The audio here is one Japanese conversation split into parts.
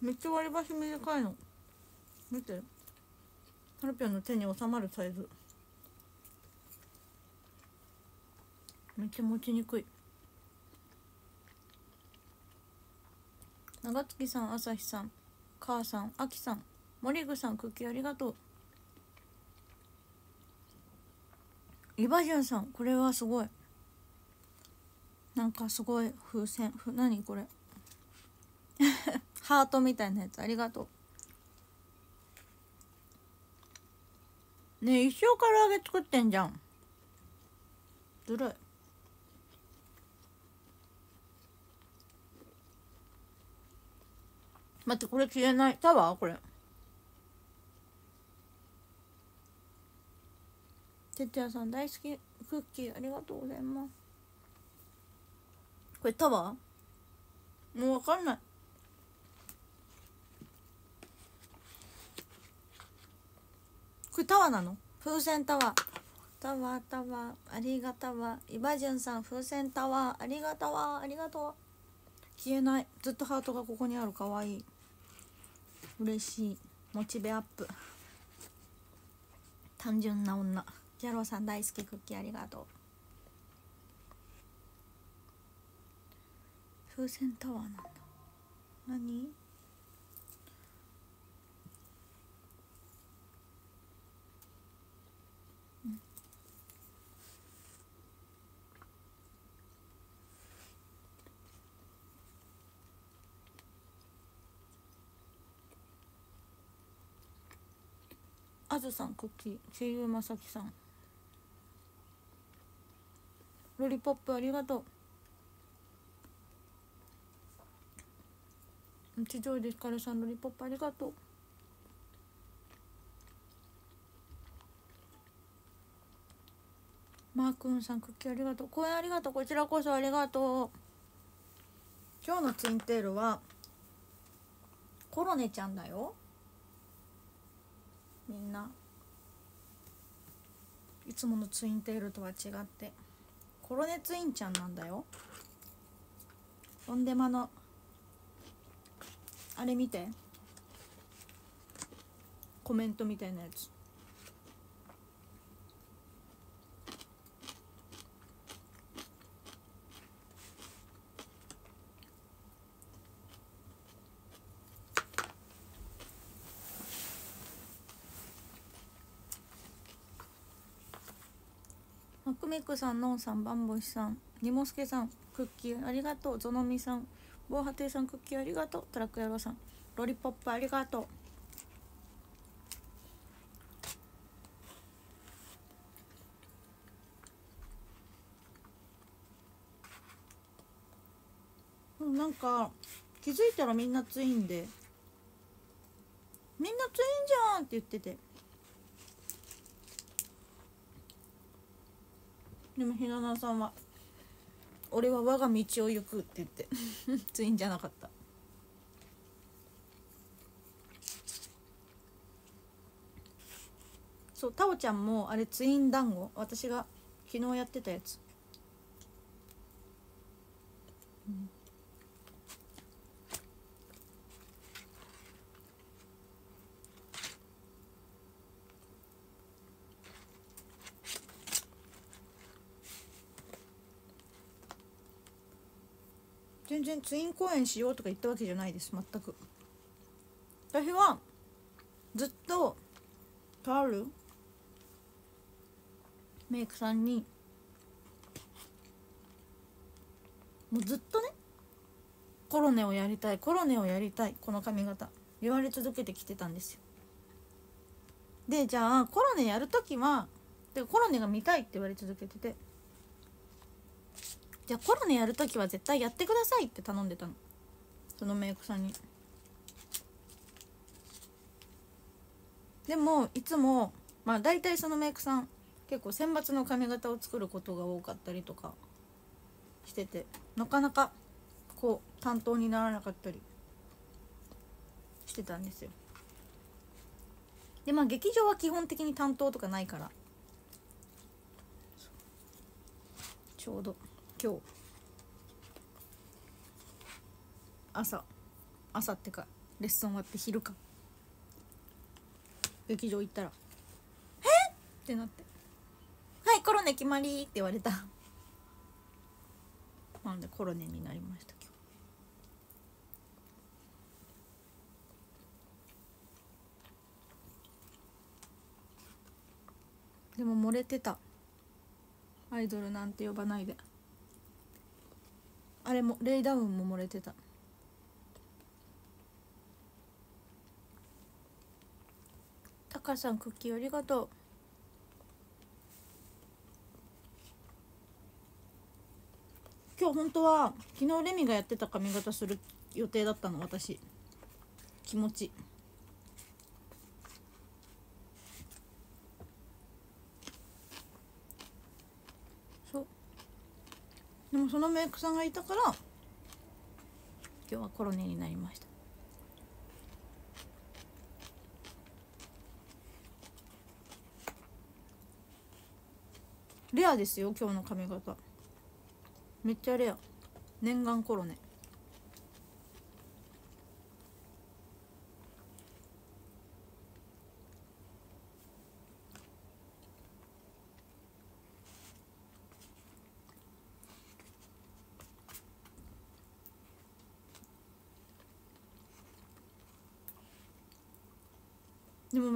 めっちゃ割り箸短いの。見て。ハルピョンの手に収まるサイズ。めっちゃ持ちにくい。長月さん朝日さん母さんあきさん森具さんクッキーありがとう。イバジュンさんこれはすごい。なんかすごい風船。ふ何これ。ハートみたいなやつありがとう。ねえ一生唐揚げ作ってんじゃん。ずるい。待ってこれ消えない。タワー？これ。てつやさん大好き。クッキーありがとうございます。これタワー？もうわかんないこれタワーなの？風船タワー。タワータワー。ありがたわ。イバジュンさん風船タワー。ありがたわ。ありがとう。消えない。ずっとハートがここにある。かわいい。嬉しい。モチベアップ。単純な女。ギャローさん大好きクッキーありがとう。風船タワーなんだ。何？あずさんクッキー声優まさきさん。ロリポップありがとう。地上で光さんロリポップありがとう。マー君さんクッキーありがとう。公演ありがとう。こちらこそありがとう。今日のツインテールはコロネちゃんだよ。みんないつものツインテールとは違ってコロネツインちゃんなんだよ。オンデマのあれ見て。コメントみたいなやつ。マクミックさん、のんさん、バンボシさん、ニモスケさん、クッキーありがとう、ゾノミさん、防波堤さん、クッキーありがとう、トラック野郎さん、ロリポップありがとう。なんか気づいたらみんなツインでみんなツインじゃんって言っててでもひななさんは「俺は我が道を行く」って言って ツインじゃなかった。そうタオちゃんもあれツイン団子私が昨日やってたやつ、うん。全然ツイン公演しようとか言ったわけじゃないです。全く。私はずっととあるメイクさんにもうずっとねコロネをやりたいコロネをやりたいこの髪型言われ続けてきてたんですよ。でじゃあコロネやる時はでコロネが見たいって言われ続けてて。じゃあコロネやる時は絶対やってくださいって頼んでたの。そのメイクさんに。でもいつもまあ大体そのメイクさん結構選抜の髪型を作ることが多かったりとかしててなかなかこう担当にならなかったりしてたんですよ。でまあ劇場は基本的に担当とかないから。ちょうど。今日。朝。朝ってかレッスン終わって昼か。劇場行ったら「え？っ!」ってなって「はいコロネ決まり!」って言われた。なんでコロネになりました今日。でも漏れてた。アイドルなんて呼ばないで。あれもレイダウンも漏れてた。タカさんクッキーありがとう。今日本当は昨日レミがやってた髪型する予定だったの私。気持ち。でもそのメイクさんがいたから今日はコロネになりました。レアですよ今日の髪型。めっちゃレア。念願コロネ。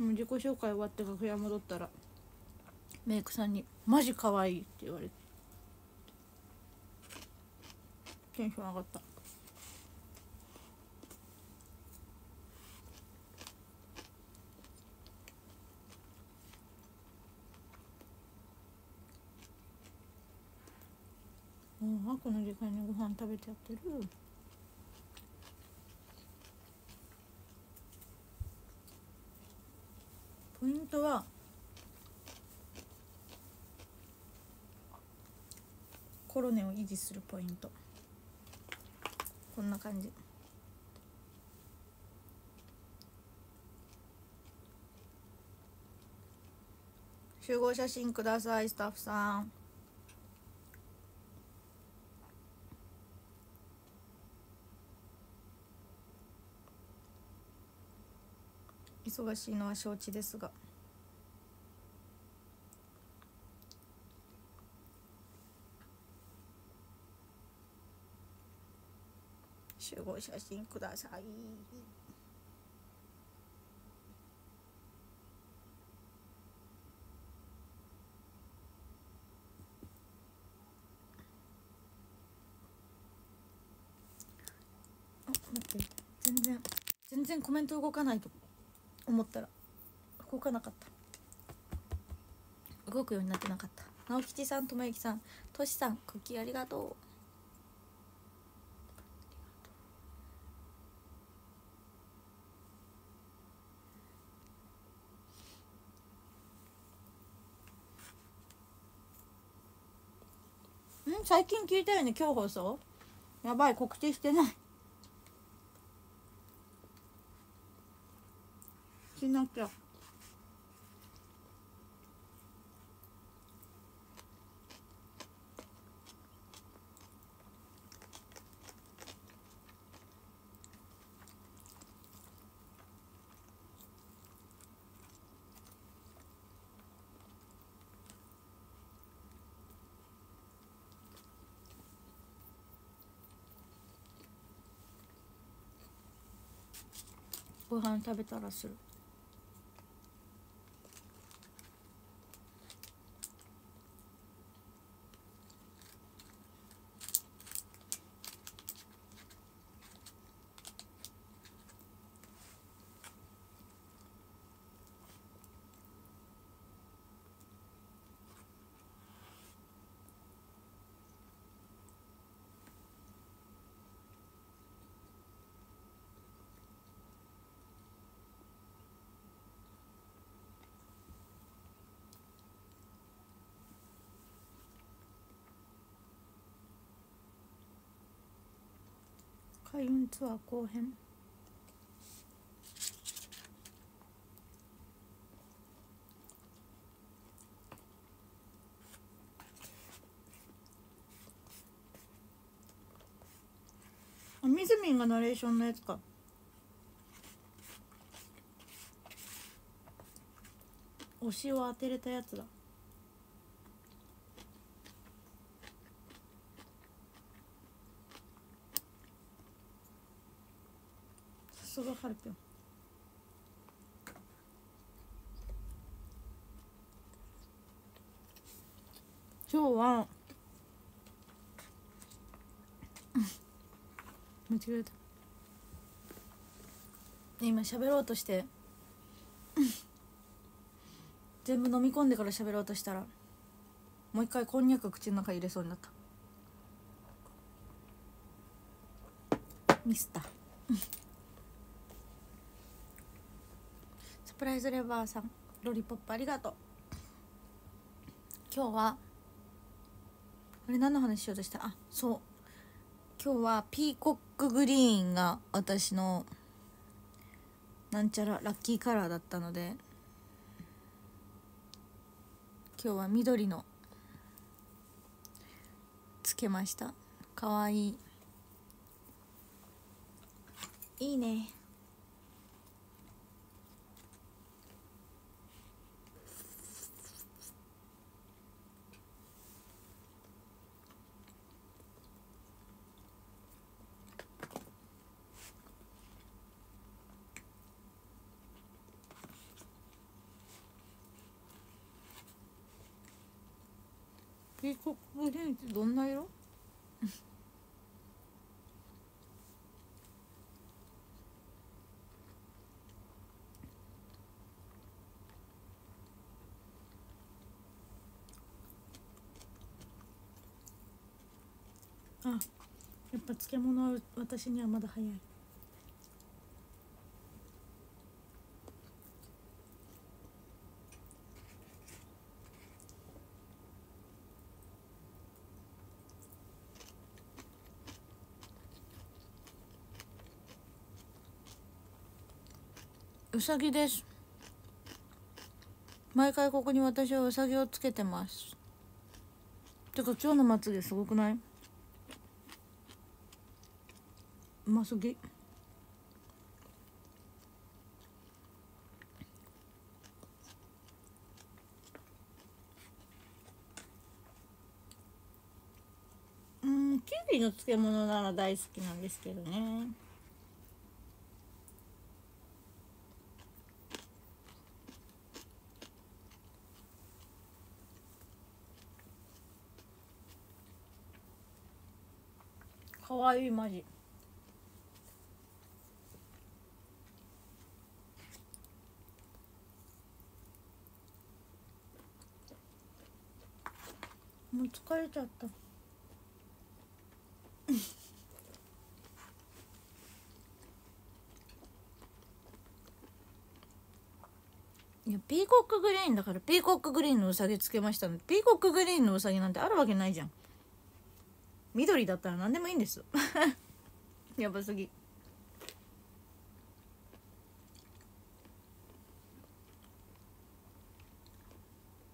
もう自己紹介終わって楽屋戻ったらメイクさんに「マジ可愛いって言われてテンション上がったもうあこの時間にご飯食べちゃってる。ポイントはコロネを維持するポイント。こんな感じ。集合写真くださいスタッフさん。忙しいのは承知ですが。集合写真ください。待って、全然、全然コメント動かないと。思ったら動かなかった。動くようになってなかった。直吉さん智之さんとしさんクッキーありがとう。最近聞いたよね今日放送。やばい告知してない。なきゃ。ご飯食べたらする。開運ツアー後編。あみずみんがナレーションのやつか。推しを当てれたやつだ。さすがハルピョン今日は間違えた。今喋ろうとして。全部飲み込んでから喋ろうとしたらもう一回こんにゃく口の中入れそうになった。ミスったサプライズレバーさんロリポップありがとう。今日はあれ何の話しようとした？あそう。今日はピーコックグリーンが私のなんちゃらラッキーカラーだったので今日は緑のつけました。かわいい。いいね。ピーコックグリーってどんな色？あやっぱ漬物は私にはまだ早い。うさぎです。毎回ここに私はうさぎをつけてます。てか今日のまつげすごくない？うますぎうんキウイの漬物なら大好きなんですけどね。わいいマジ。もう疲れちゃった。いやピーコックグリーンだからピーコックグリーンのうさぎつけましたの。ピーコックグリーンのうさぎなんてあるわけないじゃん。緑だったら何でもいいんです。やばすぎ。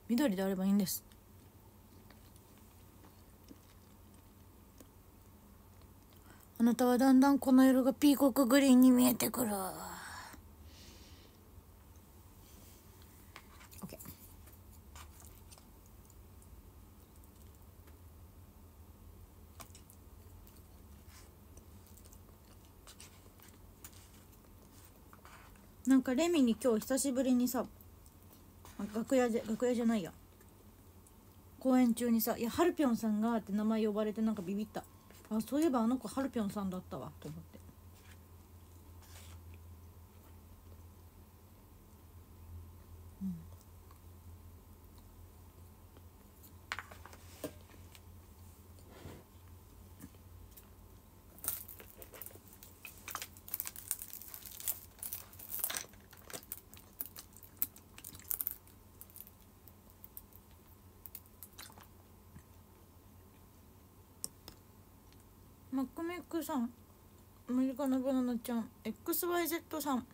緑であればいいんです。あなたはだんだんこの色がピーコックグリーンに見えてくる OK なんかレミに今日久しぶりにさ楽屋で楽屋じゃないや。公演中にさ「いやはるぴょんさんが」って名前呼ばれてなんかビビった。あそういえばあの子はるぴょんさんだったわと思って。マックメックさんアメリカのバナナちゃん XYZ さん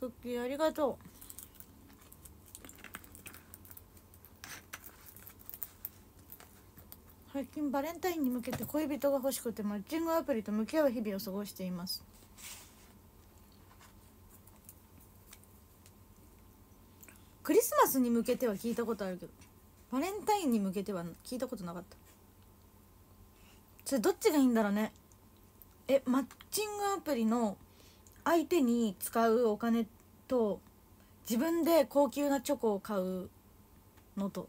クッキーありがとう。最近バレンタインに向けて恋人が欲しくてマッチングアプリと向き合う日々を過ごしています。クリスマスに向けては聞いたことあるけどバレンタインに向けては聞いたことなかった。それどっちがいいんだろうね。えマッチングアプリの相手に使うお金と自分で高級なチョコを買うのと。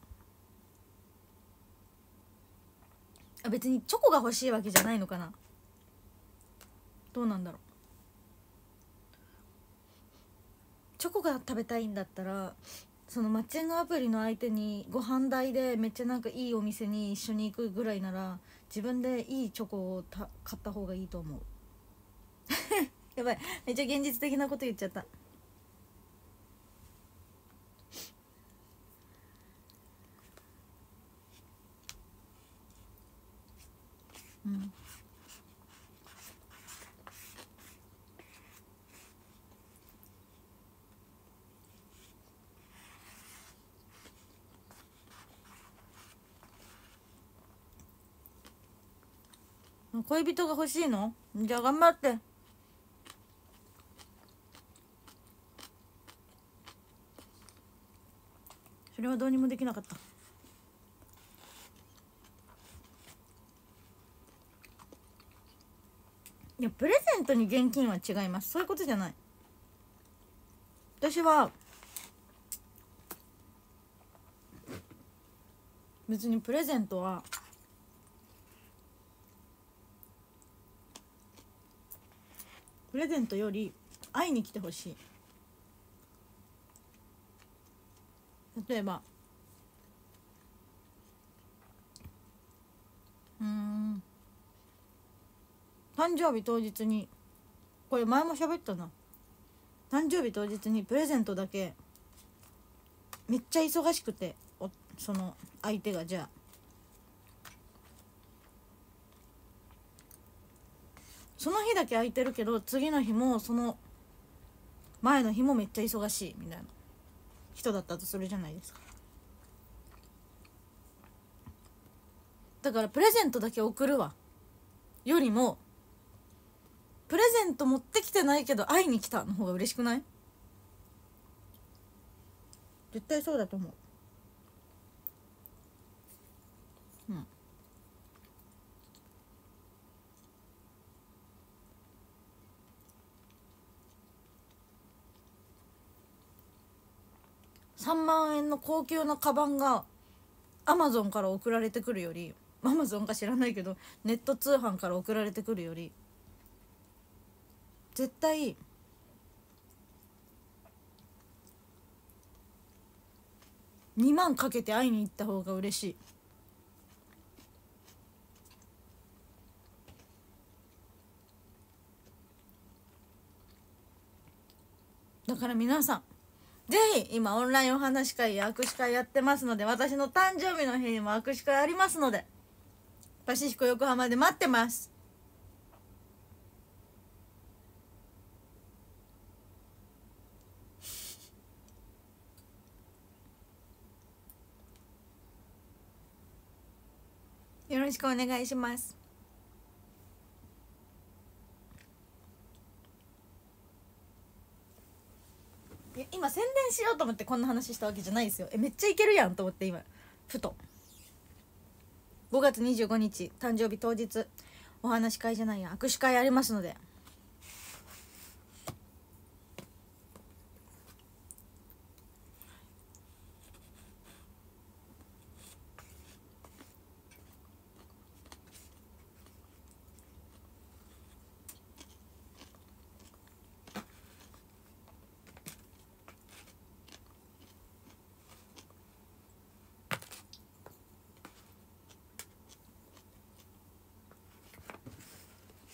あ別にチョコが欲しいわけじゃないのかな。どうなんだろう。チョコが食べたいんだったらそのマッチングアプリの相手にご飯代でめっちゃなんかいいお店に一緒に行くぐらいなら自分でいいチョコをた買った方がいいと思う。やばい。めっちゃ現実的なこと言っちゃった。うん。恋人が欲しいの？じゃあ頑張って。それはどうにもできなかった。いやプレゼントに現金は違います。そういうことじゃない。私は別にプレゼントはプレゼントより会いに来てほしい。例えば。うん。誕生日当日にこれ前も喋ったな。誕生日当日にプレゼントだけ。めっちゃ忙しくてその相手が。じゃあその日だけ空いてるけど次の日もその前の日もめっちゃ忙しいみたいな人だったとするじゃないですか。だからプレゼントだけ送るわ。よりもプレゼント持ってきてないけど会いに来たの方が嬉しくない？絶対そうだと思う。3万円の高級なカバンがアマゾンから送られてくるよりアマゾンか知らないけどネット通販から送られてくるより絶対2万かけて会いに行った方が嬉しい。だから皆さんぜひ今オンラインお話し会や握手会やってますので私の誕生日の日にも握手会ありますのでパシフィコ横浜で待ってます。よろしくお願いします。今宣伝しようと思ってこんな話したわけじゃないですよ。えめっちゃいけるやんと思って今。ふと。5月25日誕生日当日。お話し会じゃないや。握手会ありますので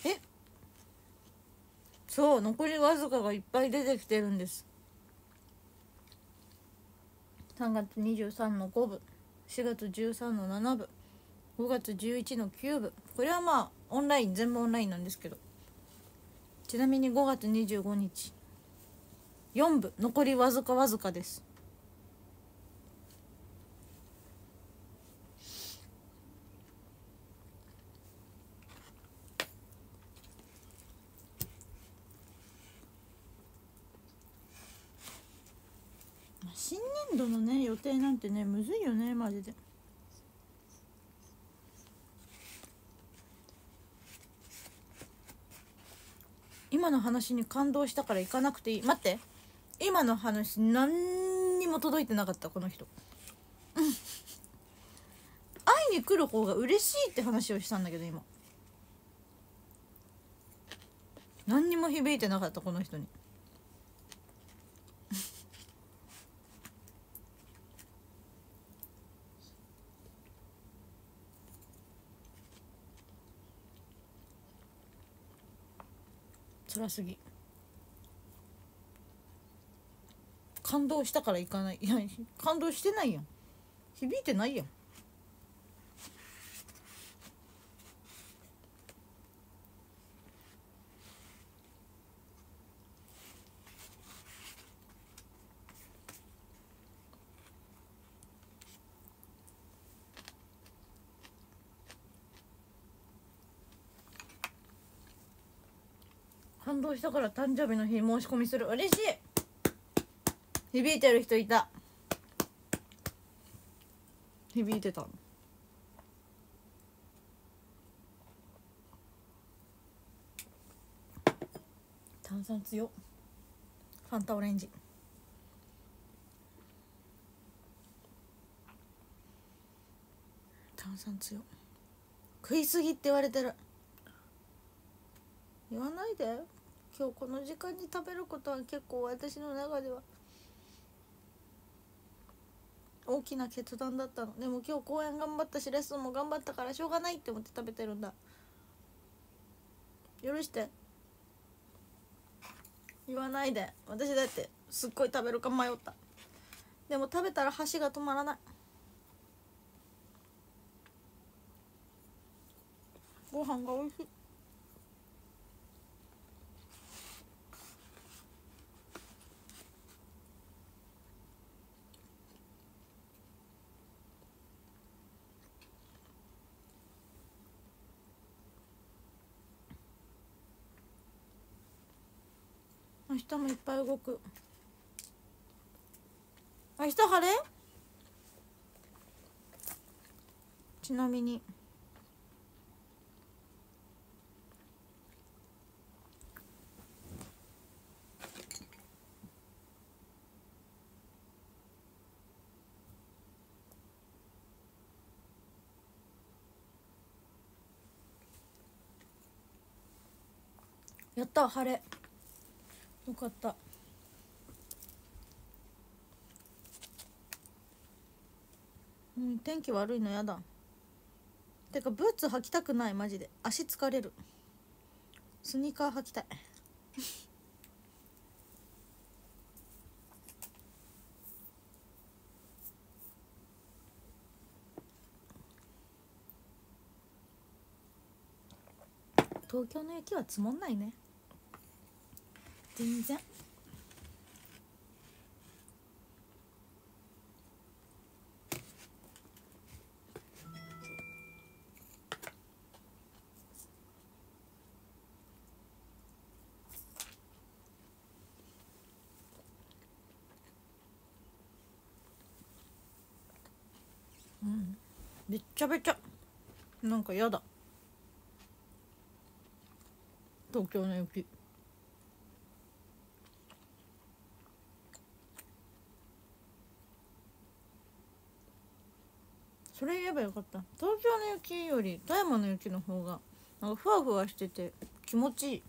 え残りわずかがいっぱい出てきてるんです。3月23の5部4月13の7部5月11の9部これはまあオンライン全部オンラインなんですけど。ちなみに5月25日。4部残りわずかわずかです新年度のね予定なんてねむずいよねマジで。今の話に感動したから行かなくていい。待って。今の話何にも届いてなかったこの人。会いに来る方が嬉しいって話をしたんだけど今。何にも響いてなかったこの人に。辛すぎ。感動したから行かない。いや感動してないやん。響いてないやん。動したから誕生日の日申し込みする。嬉しい。響いてる人いた。響いてた炭酸強。ファンタオレンジ。炭酸強。食いすぎって言われてる。言わないで。今日この時間に食べることは結構私の中では大きな決断だったの。でも今日公演頑張ったしレッスンも頑張ったからしょうがないって思って食べてるんだ。許して。言わないで。私だってすっごい食べるか迷った。でも食べたら箸が止まらない。ご飯が美味しい。日もいっぱい動く。明日晴れ？ちなみに。やった晴れ。よかった。うん天気悪いのやだ。てかブーツ履きたくないマジで。足疲れる。スニーカー履きたい。東京の雪は積もんないね。全然。うん。べっちゃべちゃ。なんかやだ。東京の雪。それ言えばよかった。東京の雪より富山の雪の方がなんかふわふわしてて気持ちいい。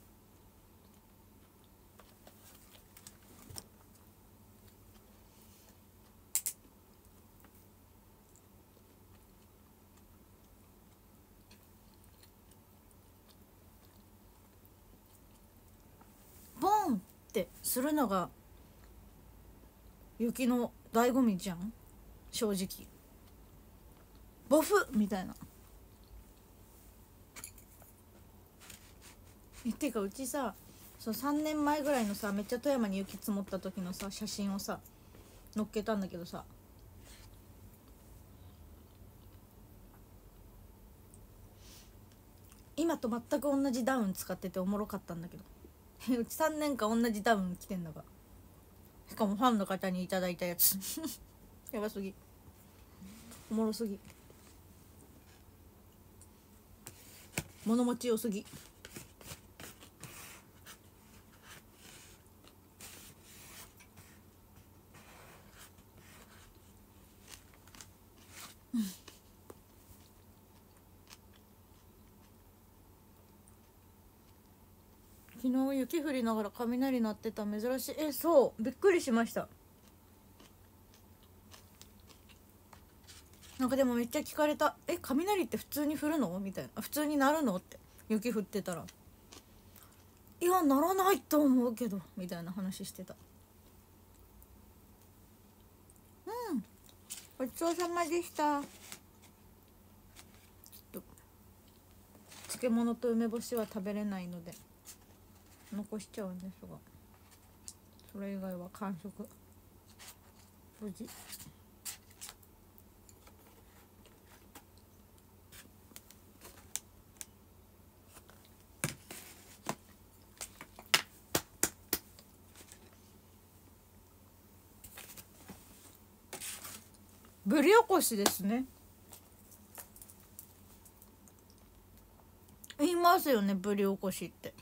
ボンってするのが雪の醍醐味じゃん？正直。ボフみたいな。えっていうかうちさそう3年前ぐらいのさめっちゃ富山に雪積もった時のさ写真をさ載っけたんだけどさ。今と全く同じダウン使ってておもろかったんだけど。うち3年間同じダウン着てんだが。しかもファンの方にいただいたやつ。やばすぎ。おもろすぎ。物持ちよすぎ。昨日雪降りながら雷鳴ってた珍しい。えそう。びっくりしました。なんかでもめっちゃ聞かれた「え雷って普通に降るの?」みたいな「普通になるの?」って。雪降ってたら「いやならないと思うけど」みたいな話してたうん。ごちそうさまでした。ちょっと。漬物と梅干しは食べれないので。残しちゃうんですが。それ以外は完食。無事。ぶりおこしですね。言いますよねぶりおこしって。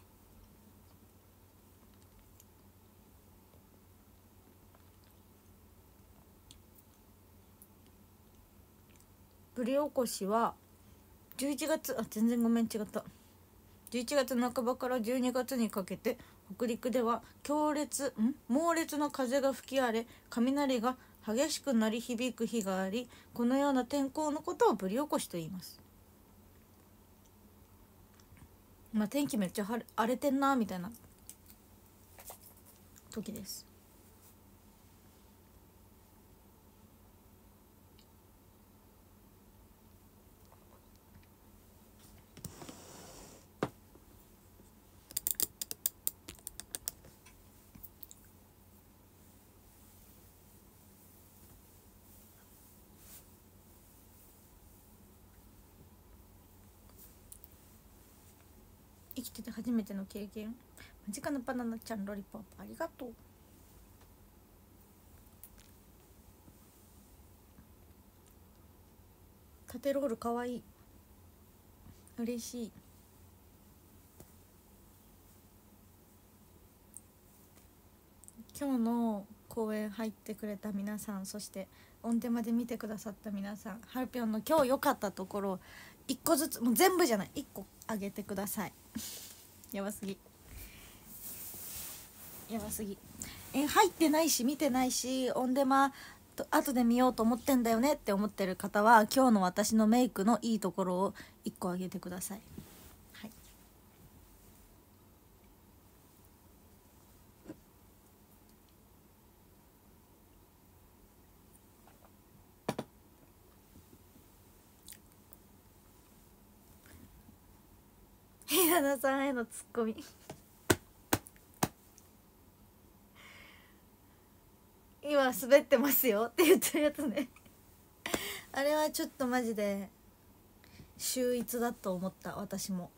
ぶりおこしは11月あ全然ごめん違った。11月半ばから12月にかけて北陸では強烈ん？猛烈な風が吹き荒れ雷が激しく鳴り響く日がありこのような天候のことをぶり起こしと言います。まあ天気めっちゃ晴れ荒れてんなみたいな時です生きてて初めての経験。間近のバナナちゃんロリポップありがとう。縦ロールかわいい。嬉しい。今日の公演入ってくれた皆さんそして音程まで見てくださった皆さんハルピョンの今日良かったところ1個ずつもう全部じゃない1個あげてください。やばすぎ。やばすぎ。え入ってないし見てないしオンデマと後で見ようと思ってんだよねって思ってる方は今日の私のメイクのいいところを1個あげてくださいはい。平田さんへのツッコミ。今滑ってますよって言ってるやつね。あれはちょっとマジで秀逸だと思った私も。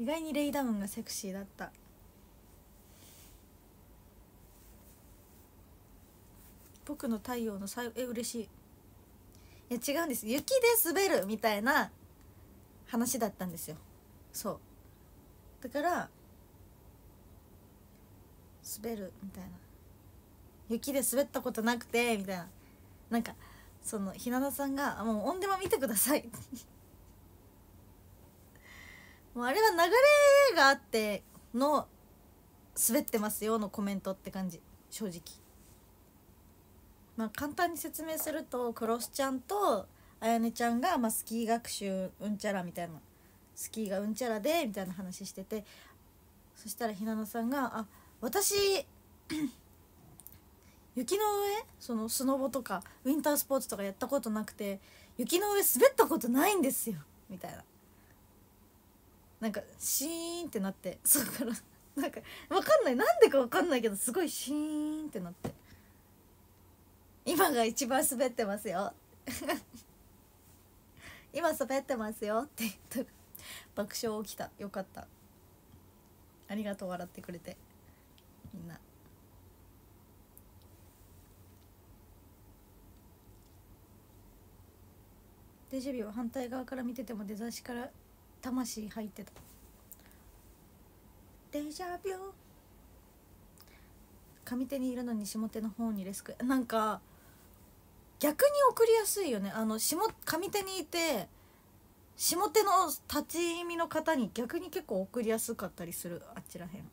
意外にレイダウンがセクシーだった。僕の太陽の最後え嬉しい。いや違うんです。雪で滑るみたいな話だったんですよ。そう。だから滑るみたいな。雪で滑ったことなくてみたいな。なんかそのひなたさんが「もうオンデマ見てください」もうあれは流れがあっての「滑ってますよ」のコメントって感じ。正直。まあ簡単に説明するとクロスちゃんとあやねちゃんが、まあ、スキー学習うんちゃらみたいなスキーがうんちゃらでみたいな話しててそしたらひなのさんが「あ私 雪の上そのスノボとかウィンタースポーツとかやったことなくて雪の上滑ったことないんですよ」みたいな。なんかシーンってなってそうから。なんかわかんない。なんでかわかんないけどすごいシーンってなって。今が一番滑ってますよ。今滑ってますよって言った爆笑起きた。よかった。ありがとう。笑ってくれて。みんな。デジビュは反対側から見てても出だしから魂入ってた。デジャビュー。上手にいるのに下手の方にレスク。なんか逆に送りやすいよね。あの下上手にいて下手の立ち意味の方に逆に結構送りやすかったりする。あっちらへん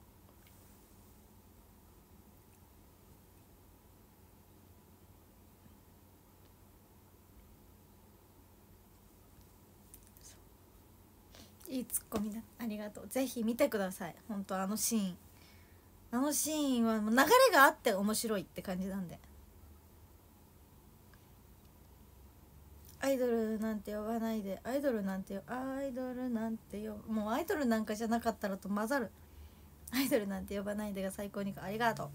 いいツッコミだ。ありがとう。ぜひ見てください。本当あのシーン。あのシーンはもう流れがあって面白いって感じなんで。アイドルなんて呼ばないでアイドルなんてアイドルなんてよもうアイドルなんかじゃなかったらと混ざる。アイドルなんて呼ばないでが最高にありがとう。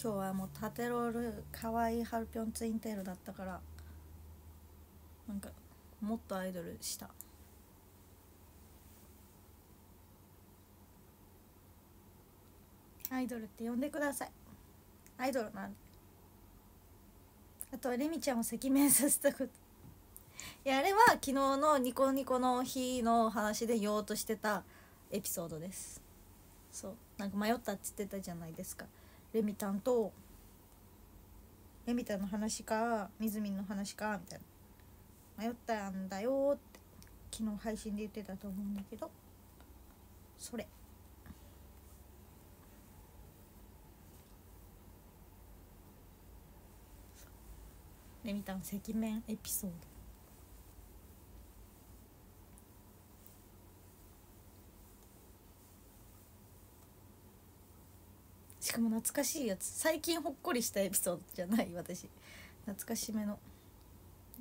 今日はもうタテロールかわいいハルピョンツインテールだったからなんかもっとアイドルした。アイドルって呼んでください。アイドルなんで。あとはレミちゃんを赤面させたことやあれは昨日のニコニコの日の話で言おうとしてたエピソードです。そう。なんか迷ったって言ってたじゃないですか。レミたんとレミたんの話かみずみんの話かみたいな。迷ったんだよって昨日配信で言ってたと思うんだけど。それ。レミたん赤面エピソード。しかも懐かしいやつ。最近ほっこりしたエピソードじゃない。私。懐かしめの。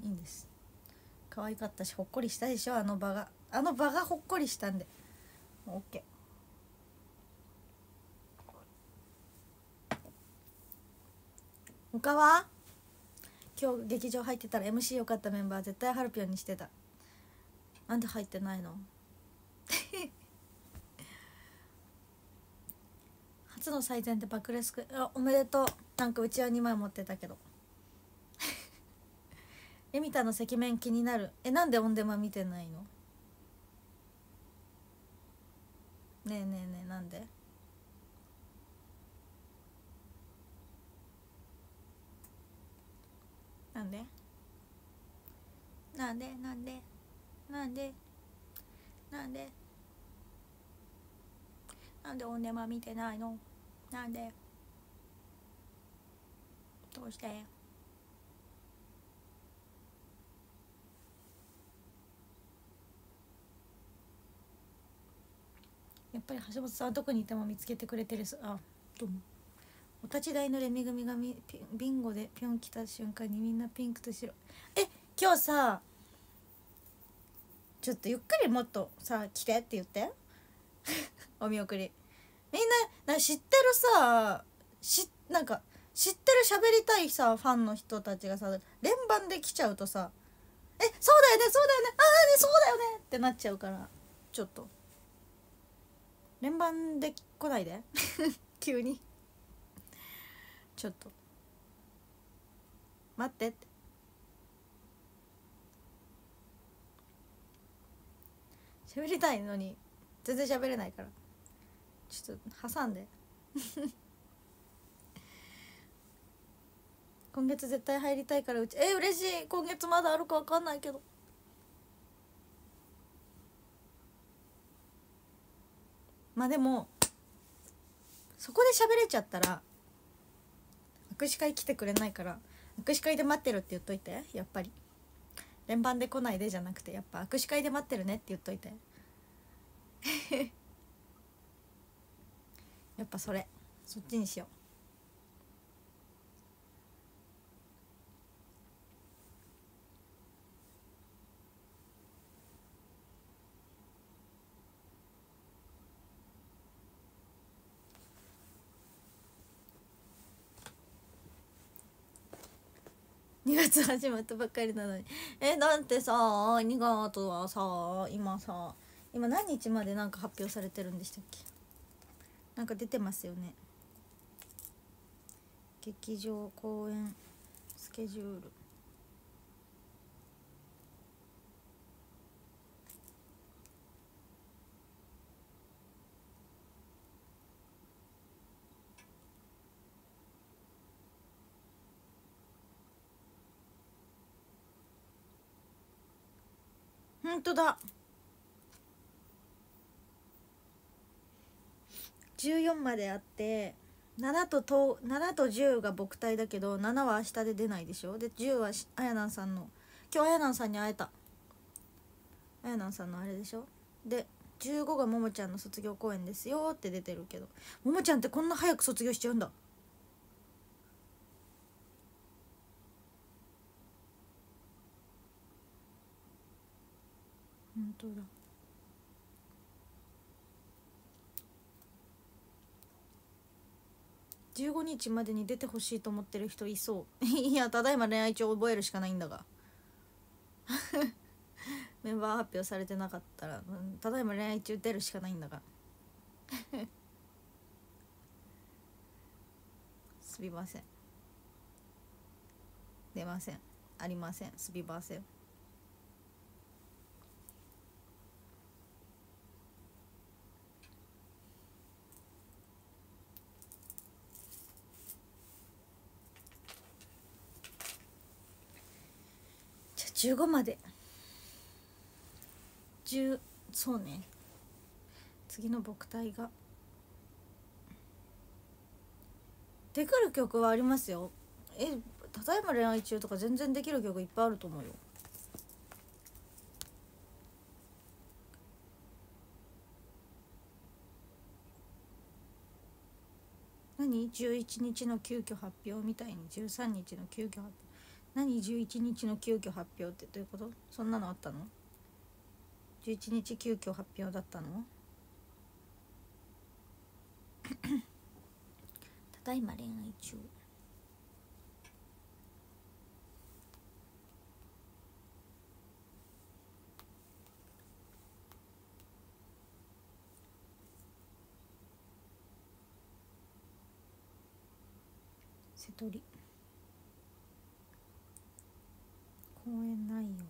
いいんです。可愛かったしほっこりしたでしょ。あの場が。あの場がほっこりしたんで。もう OK 他は？今日劇場入ってたら MC よかったメンバー絶対ハルピョンにしてた。なんで入ってないの？初の最善で爆レスクあおめでとう。なんかうちは2枚持ってたけど。エミタの赤面気になる。えなんでオンデマ見てないの？ねえねえねえなんで？なんで？なんで？なんで？なんで？なんで？なんでオンデマ見てないの？なんで？どうして？やっぱり橋本さんはどこにいても見つけてくれてるすあどうも。お立ち台のレミ組がみビンゴでピョン来た瞬間にみんなピンクと白。え今日さちょっとゆっくりもっとさ来てって言って。お見送り。みんなな知ってるさしなんか知ってる喋りたいさファンの人たちがさ連番で来ちゃうとさ「えそうだよねそうだよねああねそうだよね」ってなっちゃうからちょっと。連番で来ないで。急に。ちょっと。待ってって。喋りたいのに全然喋れないから。ちょっと挟んで。今月絶対入りたいからうち。え嬉しい。今月まだあるか分かんないけど。まあでもそこで喋れちゃったら握手会来てくれないから握手会で待ってるって言っといてやっぱり。連番で来ないでじゃなくてやっぱ握手会で待ってるねって言っといて。やっぱそれ。そっちにしよう。2月始まったばっかりなのに。えだってさ2月はさ今さ今何日までなんか発表されてるんでしたっけ？なんか出てますよね。劇場公演スケジュール。本当だ。14まであって7とと7と10が僕体だけど7は明日で出ないでしょ？で10はあやなんさんの今日あやなんさんに会えた。あやなんさんのあれでしょ？で15がももちゃんの卒業公演ですよって出てるけどももちゃんってこんな早く卒業しちゃうんだ。本当だ。15日までに出てほしいと思ってる人いそう。いやただいま恋愛帳覚えるしかないんだが。メンバー発表されてなかったら、ただいま恋愛中出るしかないんだが。すみません。出ません。ありません。すみません。15まで。10そうね。次の僕体が。できる曲はありますよ。えただいま恋愛中とか全然できる曲いっぱいあると思うよ。何？11日の急遽発表みたいに？13日の急遽発表。何11日の急遽発表ってどういうこと？そんなのあったの ?11 日急遽発表だったの？ただいま恋愛中。瀬戸り公演内容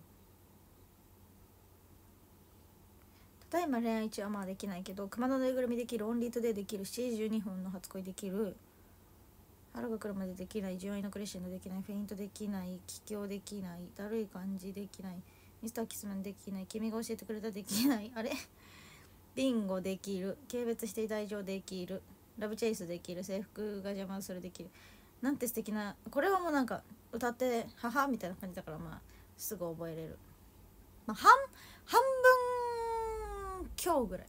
ただいま恋愛中はまあできないけど熊のぬいぐるみできるオンリートデーできる7時12分の初恋できる。春が来るまでできない純愛のクレッシェンドできないフェイントできない帰郷できないだるい感じできないミスターキスマンできない君が教えてくれたできないあれ？ビンゴできる。軽蔑して大丈夫できる。ラブチェイスできる。制服が邪魔するできる。なんて素敵なこれはもうなんか歌って「母」みたいな感じだからまあ。すぐ覚えれる、まあ、半半分今日ぐらい。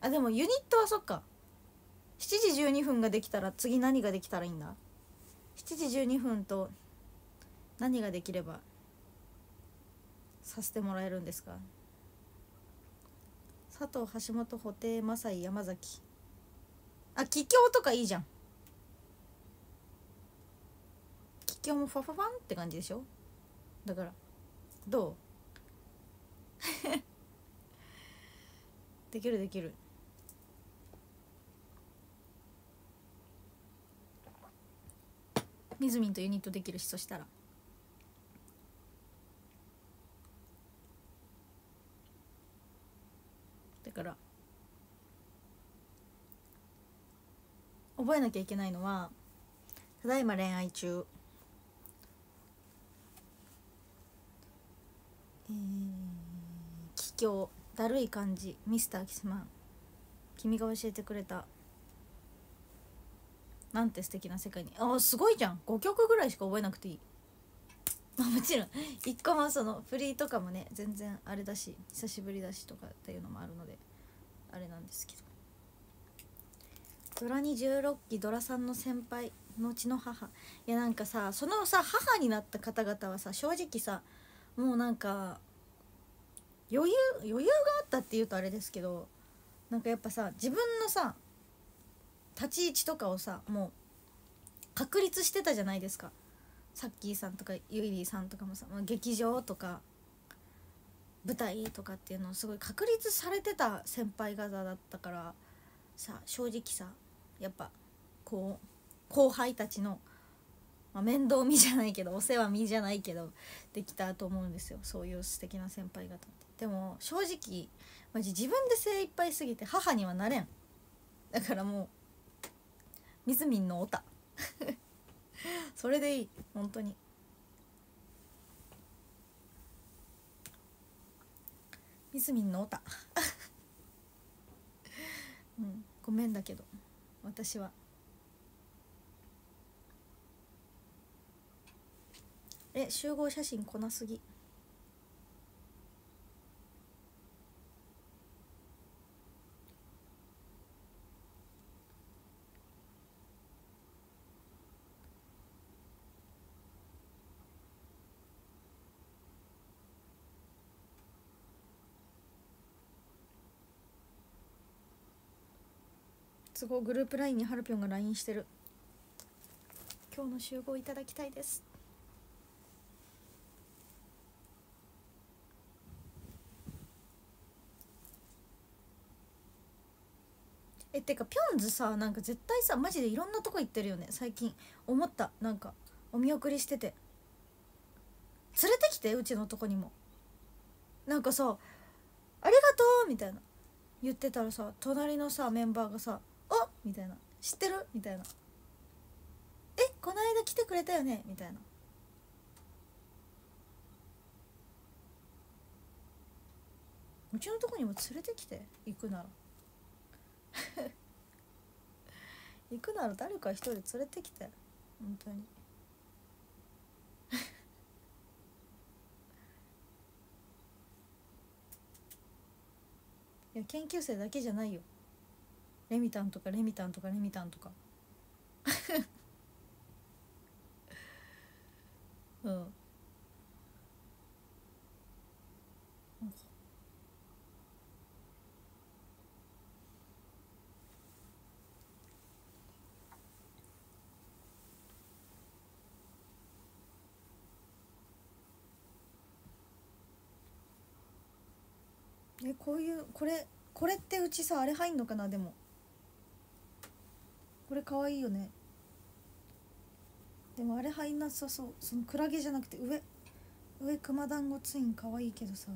あでもユニットはそっか。7時12分ができたら次何ができたらいいんだ？7時12分と何ができればさせてもらえるんですか？佐藤橋本布袋正井山崎。あ桔梗とかいいじゃん。桔梗もファファファンって感じでしょ？だからどう？できるできる。みずみんとユニットできるしそしたら。だから覚えなきゃいけないのは「ただいま恋愛中」えー「帰郷」「だるい感じ」「ミスターキスマン」「君が教えてくれた」なんて素敵な世界に。あすごいじゃん。5曲ぐらいしか覚えなくていい。まあもちろん。一個もそのフリーとかもね全然あれだし久しぶりだしとかっていうのもあるのであれなんですけど。ドラに16期ドラさんの先輩後の母。いやなんかさそのさ母になった方々はさ正直さもうなんか余裕余裕があったっていうとあれですけどなんかやっぱさ自分のさ立ち位置とかをさもう確立してたじゃないですか。さっきーさんとかゆいりーさんとかもさ、まあ、劇場とか舞台とかっていうのをすごい確立されてた先輩方だったからさ正直さやっぱこう後輩たちの、まあ、面倒見じゃないけどお世話見じゃないけどできたと思うんですよ。そういう素敵な先輩方って。でも正直マジ自分で精一杯すぎて母にはなれん。だからもうみずみんのおた それでいい。本当に。みずみんのおたうん。ごめんだけど私は。え集合写真来なすぎ。都合グループ LINE にハルピョンが LINE してる。今日の集合いただきたいです。えてかピョンズさなんか絶対さマジでいろんなとこ行ってるよね。最近思った。なんかお見送りしてて。連れてきてうちのとこにも。なんかさ「ありがとう」みたいな。言ってたらさ隣のさメンバーがさ「あみたいな「知ってる?」みたいな「えこの間来てくれたよね?」みたいな。うちのとこにも連れてきて行くなら。行くなら誰か一人連れてきて。本当に。いや研究生だけじゃないよ。レミタンとかレミタンとかレミタンとか。う んえこういうこれこれってうちさあれ入んのかなでも。これかわいいよね。でもあれ入んなさそう。そのクラゲじゃなくて上上熊団子ツインかわいいけどさ。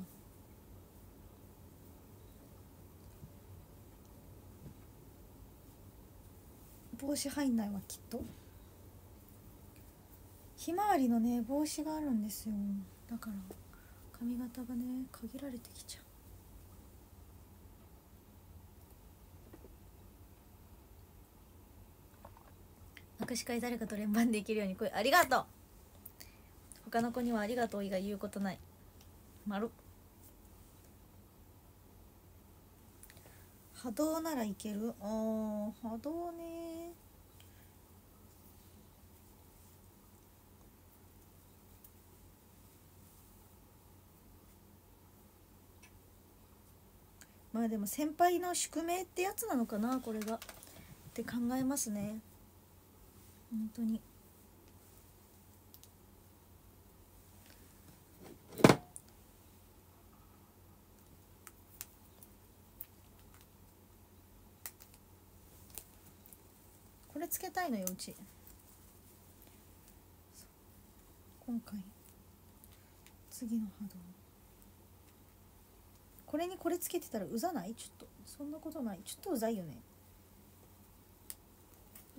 帽子入んないわきっと。ひまわりのね帽子があるんですよ。だから髪型がね限られてきちゃう。握手会誰かと連番できるように声ありがとう。他の子にはありがとう以外言うことない。丸波動ならいける。あ波動ね。まあでも先輩の宿命ってやつなのかなこれが。って考えますね。本当に。これつけたいのようち。今回。次の波動。これにこれつけてたらうざない？ちょっと。そんなことない。ちょっとうざいよね。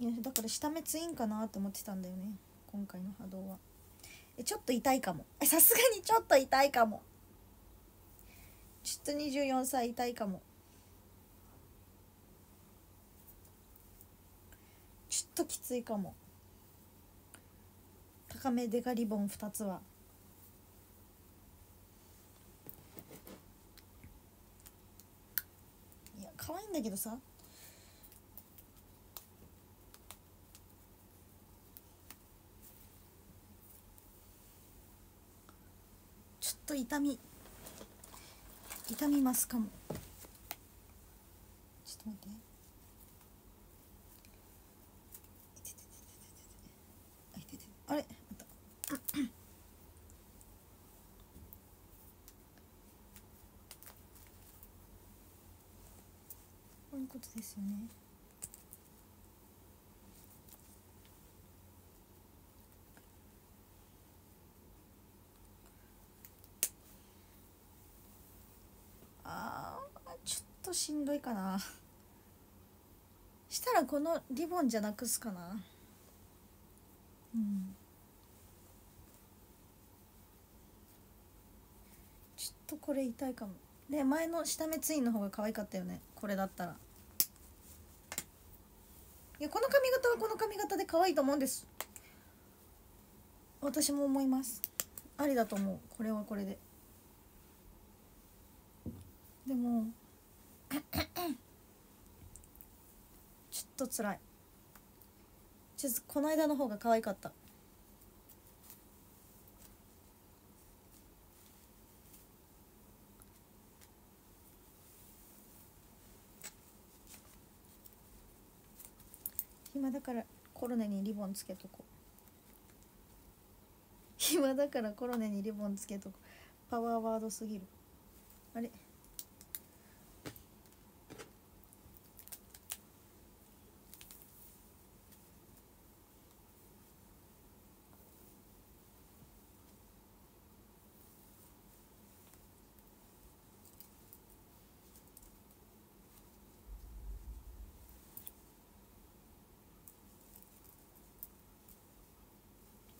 いやだから下目ツインかなって思ってたんだよね。今回の波動は。えちょっと痛いかも。えさすがにちょっと痛いかも。ちょっと24歳痛いかも。ちょっときついかも。高めデカリボン2つは。いや可愛いんだけどさ。と痛み。痛みますかも。ちょっと待って。あれまた こういうことですよね。しんどいかな。したらこのリボンじゃなくすかな。うん。ちょっとこれ痛いかも。で前の下目ツインの方が可愛かったよね。これだったら。いやこの髪型はこの髪型で可愛いと思うんです。私も思います。ありだと思う。これはこれで。でもちょっと辛い。ちょっとこの間の方が可愛かった。暇だからコロネにリボンつけとこ暇だからコロネにリボンつけとこパワーワードすぎる。あれ？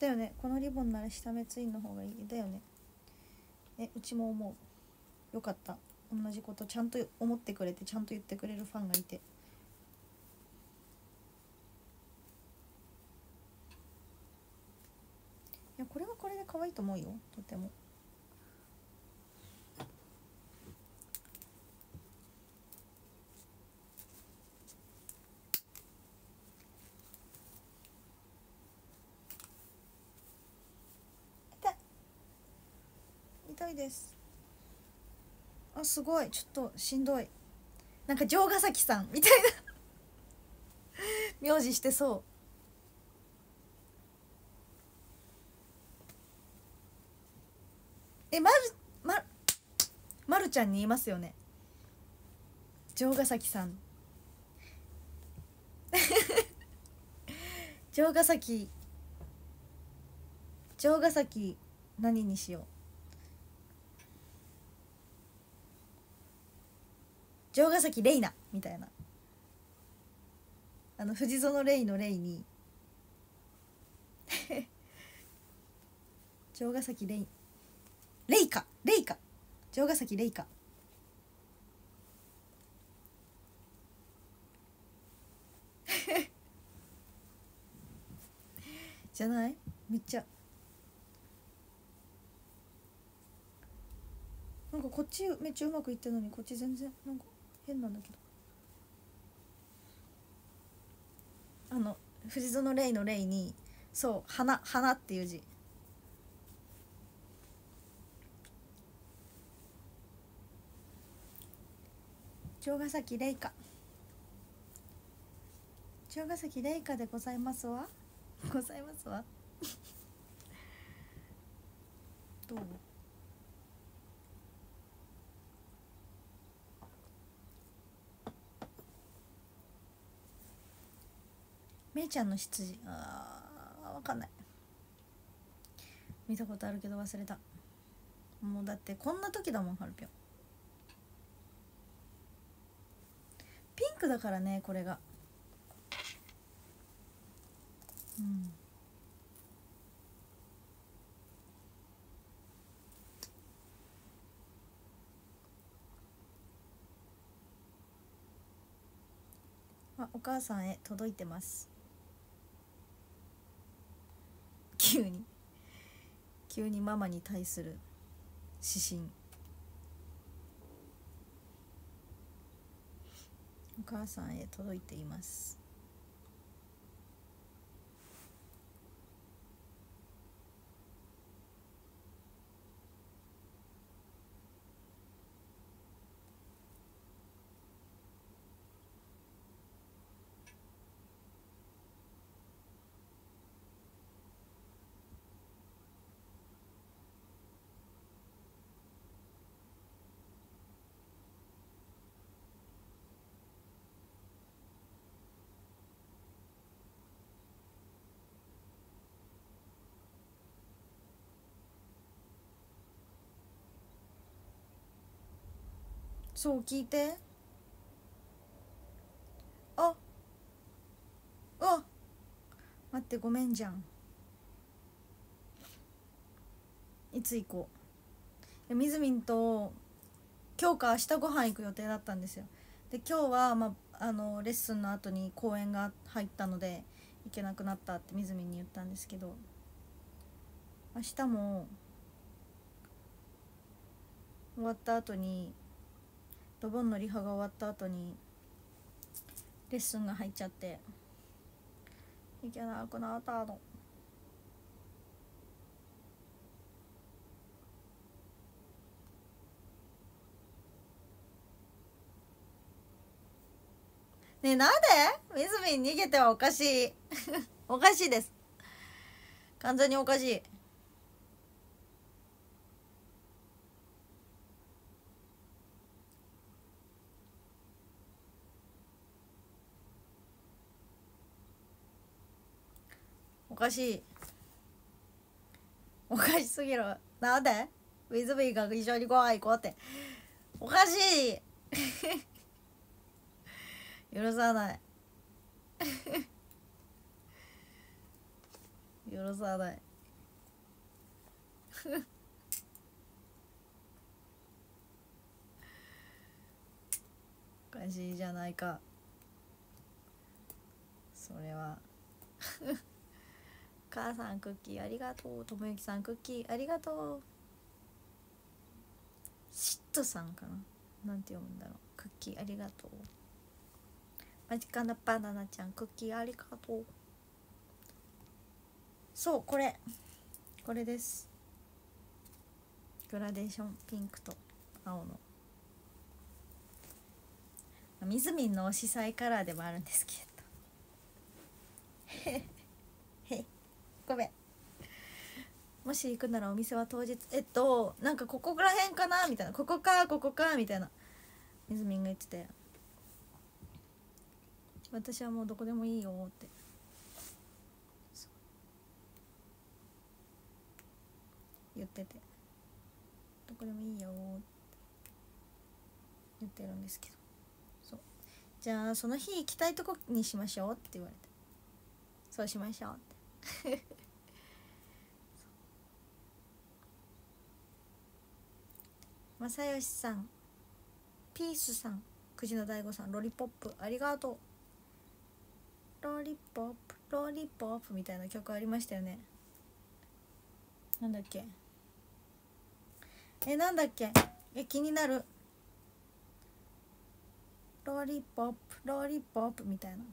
だよね。このリボンなら下目ツインの方がいい。だよね。えうちも思う。よかった。同じことちゃんと思ってくれてちゃんと言ってくれるファンがいて。いやこれはこれで可愛いと思うよ。とても痛い痛いです。あすごい。ちょっとしんどい。なんか城ヶ崎さんみたいな。名字してそう。えまるままるちゃんに言いますよね。城ヶ崎さん。城ヶ崎城ヶ崎何にしよう。城ヶ崎レイナみたいな。あの藤園レイのレイに。城ヶ崎レイレイカレイカ。城ヶ崎レイカ。じゃない？めっちゃ。なんかこっちめっちゃうまくいってるのにこっち全然なんか。変なんだけど。あの藤園レイのレイにそう花花っていう字。城ヶ崎レイカ城ヶ崎レイカでございますわ。ございますわ。どう？めいちゃんの羊あーわかんない。見たことあるけど忘れた。もうだってこんな時だもんハルピョ。ンピンクだからねこれが。うん。あお母さんへ届いてます。急に。急にママに対する指針。お母さんへ届いています。そう聞いて。あ。あ待ってごめんじゃん。いつ行こう。みずみんと今日か明日ご飯行く予定だったんですよ。で今日は、まあ、あのレッスンの後に公演が入ったので行けなくなったってみずみんに言ったんですけど。明日も終わった後にドボンのリハが終わった後にレッスンが入っちゃっていけなくなったの。ねえなんで？みずみん逃げてはおかしい。おかしいです。完全におかしい。おかしい。おかしすぎる。なんで？ウィズビーが一緒にご飯行こうって。おかしい。許さない。許さない。おかしいじゃないか。それは。母さんクッキーありがとう。ともゆきさんクッキーありがとう。シットさんかな？なんて読むんだろう。クッキーありがとう。マジカナバナナちゃんクッキーありがとう。そうこれ。これです。グラデーションピンクと青の。みずみんの司祭カラーでもあるんですけど。へへごめん。もし行くならお店は当日。えっとなんかここら辺かな？みたいな。ここかここかみたいな。みずみんが言ってて。私はもうどこでもいいよって。言ってて。どこでもいいよって。言ってるんですけど。そう。じゃあその日行きたいとこにしましょうって言われて。そうしましょうって。正義さんピースさんくじの大悟さんロリポップありがとう。ロリポップロリポップみたいな曲ありましたよね。なんだっけ？えなんだっけ？え気になる。ロリポップロリポップみたいな。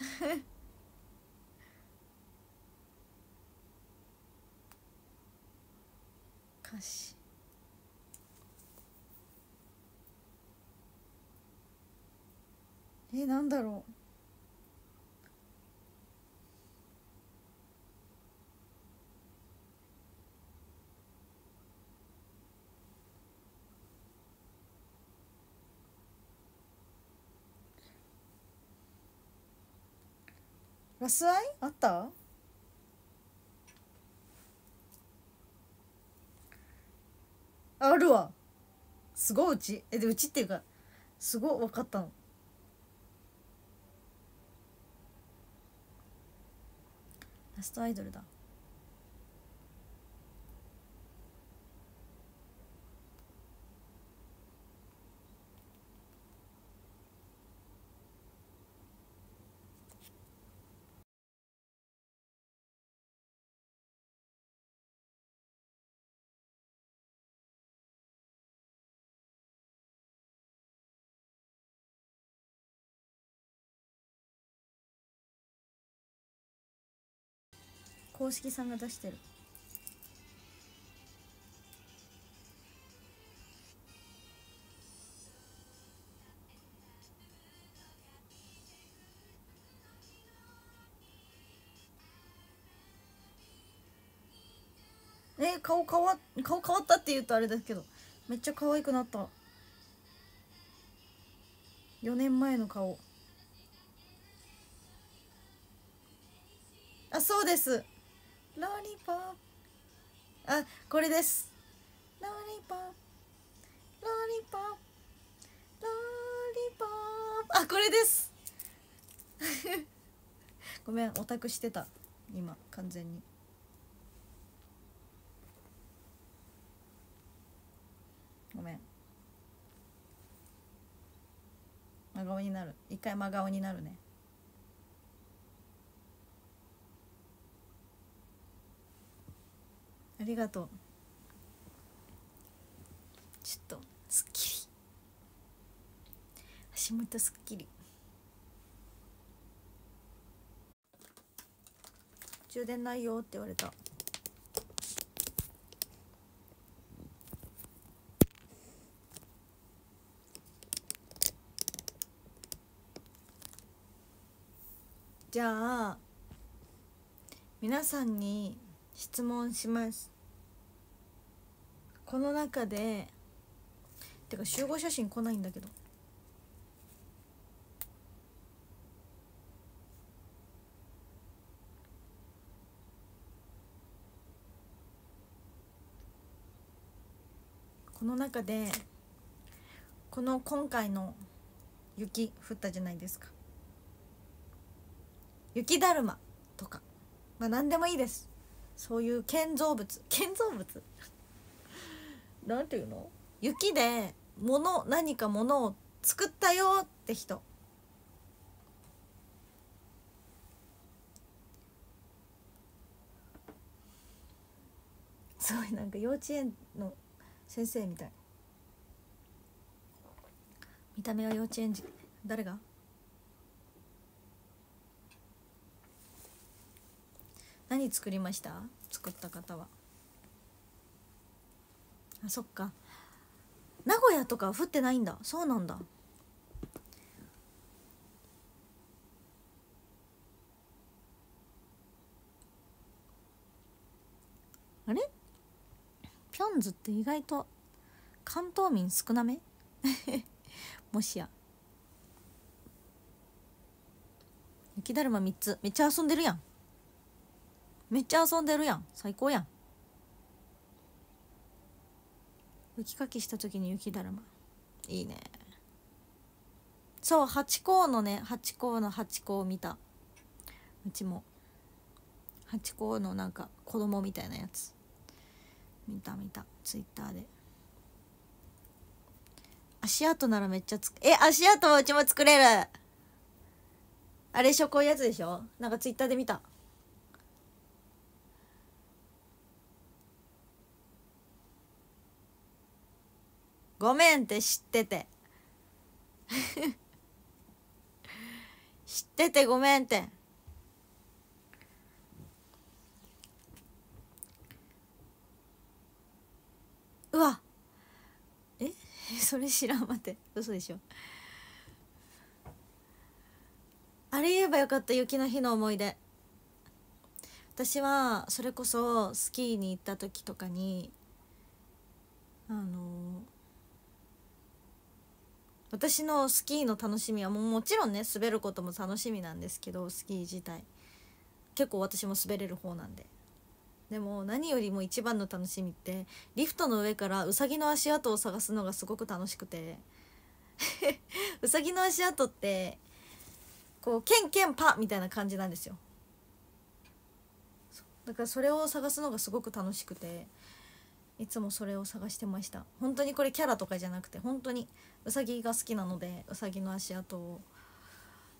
歌詞。えなんだろう。ラスアイあった？あるわ。すごいうち。えでうちっていうかすごい分かったの。ラストアイドルだ。公式さんが出してる。え顔変わ顔変わったって言うとあれですけどめっちゃ可愛くなった。4年前の顔。あそうです。ロリポップあこれです。ロリポンロリポンロリポンあこれです。ごめんオタクしてた。今完全に。ごめん。真顔になる。一回真顔になるね。ありがとう。ちょっとすっきり。足元すっきり。充電ないよって言われた。じゃあ皆さんに質問します。この中でてか集合写真来ないんだけど。この中でこの今回の雪降ったじゃないですか。雪だるまとか。まあ何でもいいです。そういう建造物。建造物？なんていうの？雪で物何か物を作ったよって人。すごいなんか幼稚園の先生みたい。見た目は幼稚園児。誰が？何作りました？作った方は。あそっか。名古屋とか降ってないんだ。そうなんだ。あれ？ピョンズって意外と関東民少なめ？もしや。雪だるま3つ。めっちゃ遊んでるやん。めっちゃ遊んでるやん。最高やん。雪かきした時に雪だるま。いいね。そうハチ公のねハチ公のハチ公を見た。うちも。ハチ公のなんか子供みたいなやつ。見た見た。ツイッターで。足跡ならめっちゃつく。え足跡はうちも作れる。あれしょこういうやつでしょ？なんかツイッターで見た。ごめんって知ってて。知っててごめんって。うわ。え？それ知らん。待って。嘘でしょ。あれ言えばよかった雪の日の思い出。私はそれこそスキーに行った時とかにあの私のスキーの楽しみはもうもちろんね滑ることも楽しみなんですけどスキー自体。結構私も滑れる方なんで。でも何よりも一番の楽しみってリフトの上からウサギの足跡を探すのがすごく楽しくて。ウサギの足跡ってこうケンケンパみたいな感じなんですよ。だからそれを探すのがすごく楽しくて。いつもそれを探してました。本当にこれキャラとかじゃなくて本当にうさぎが好きなのでうさぎの足跡を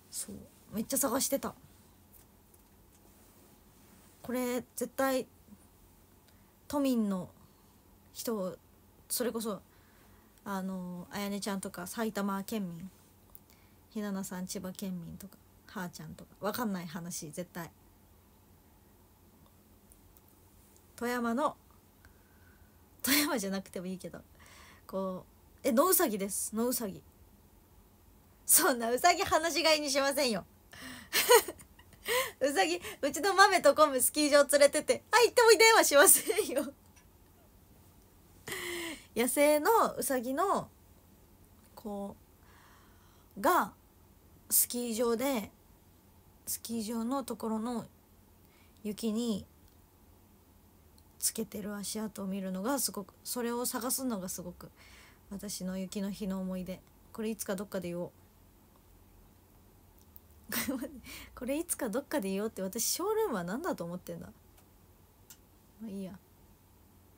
そうめっちゃ探してた。これ絶対都民の人それこそあのあやねちゃんとか埼玉県民ひななさん千葉県民とかはーちゃんとかわかんない話絶対。富山の富山じゃなくてもいいけどこうえ野うさぎです。野うさぎそんなうさぎ放し飼いにしませんよ。うさぎうちの豆とコムスキー場連れてて「あ行ってもいで」はしませんよ。野生のうさぎのこうがスキー場でスキー場のところの雪につけてる足跡を見るのがすごくそれを探すのがすごく私の雪の日の思い出。これいつかどっかで言おう。これいつかどっかで言おうって私ショールームは何だと思ってんだ。まあいいや。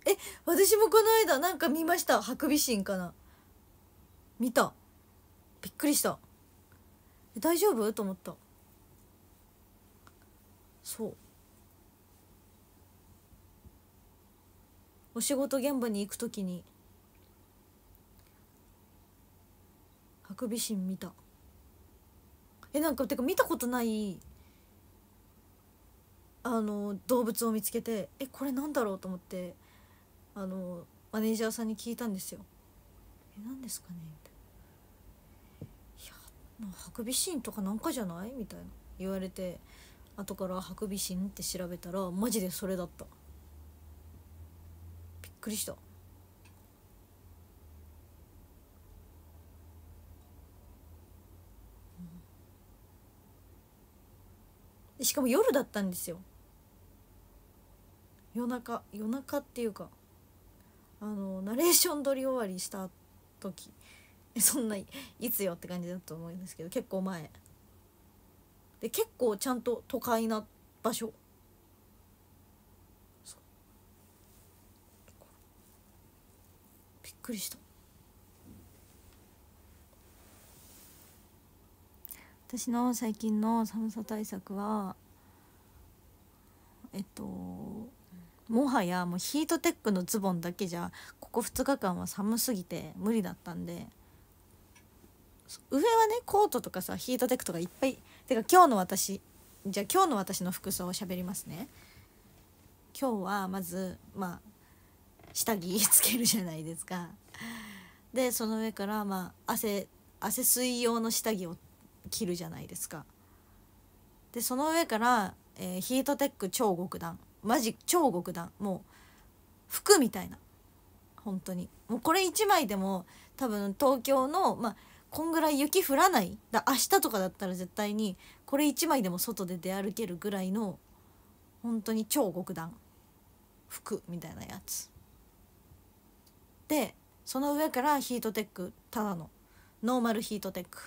え私もこの間なんか見ました。ハクビシンかな。見た。びっくりした。大丈夫？と思った。そう。お仕事現場に行く時にハクビシン見たえなんかてか見たことないあの動物を見つけてえこれなんだろうと思ってあのマネージャーさんに聞いたんですよ「え何ですかね?」みたいな「いやハクビシンとかなんかじゃない?」みたいな言われて後からハクビシンって調べたらマジでそれだったくりした。しかも夜だったんですよ。夜中夜中っていうかあのナレーション撮り終わりした時。そんないつよって感じだと思うんですけど結構前。で結構ちゃんと都会な場所びっくりした。私の最近の寒さ対策はえっともはやもうヒートテックのズボンだけじゃここ2日間は寒すぎて無理だったんで上はねコートとかさヒートテックとかいっぱいてか今日の私じゃあ今日の私の服装を喋りますね。今日はまずまあ下着つけるじゃないですか。でその上からまあ汗汗吸い用の下着を着るじゃないですか。でその上から、えー、ヒートテック超極暖。マジ超極暖。もう服みたいな。本当に。もうこれ1枚でも多分東京のまあこんぐらい雪降らない。だ明日とかだったら絶対にこれ1枚でも外で出歩けるぐらいの本当に超極暖。服みたいなやつ。でその上からヒートテックただのノーマルヒートテック。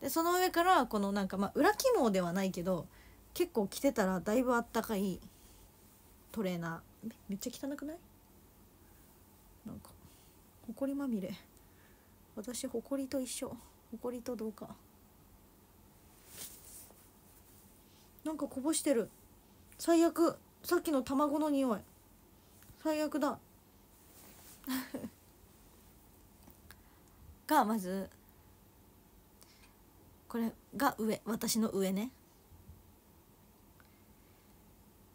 でその上からこのなんかまあ裏起毛ではないけど結構着てたらだいぶあったかいトレーナー。めっちゃ汚くない？なんかほこりまみれ。私ほこりと一緒。ほこりとどうかなんかこぼしてる。最悪さっきの卵の匂い。最悪だ。がまずこれが上私の上ね。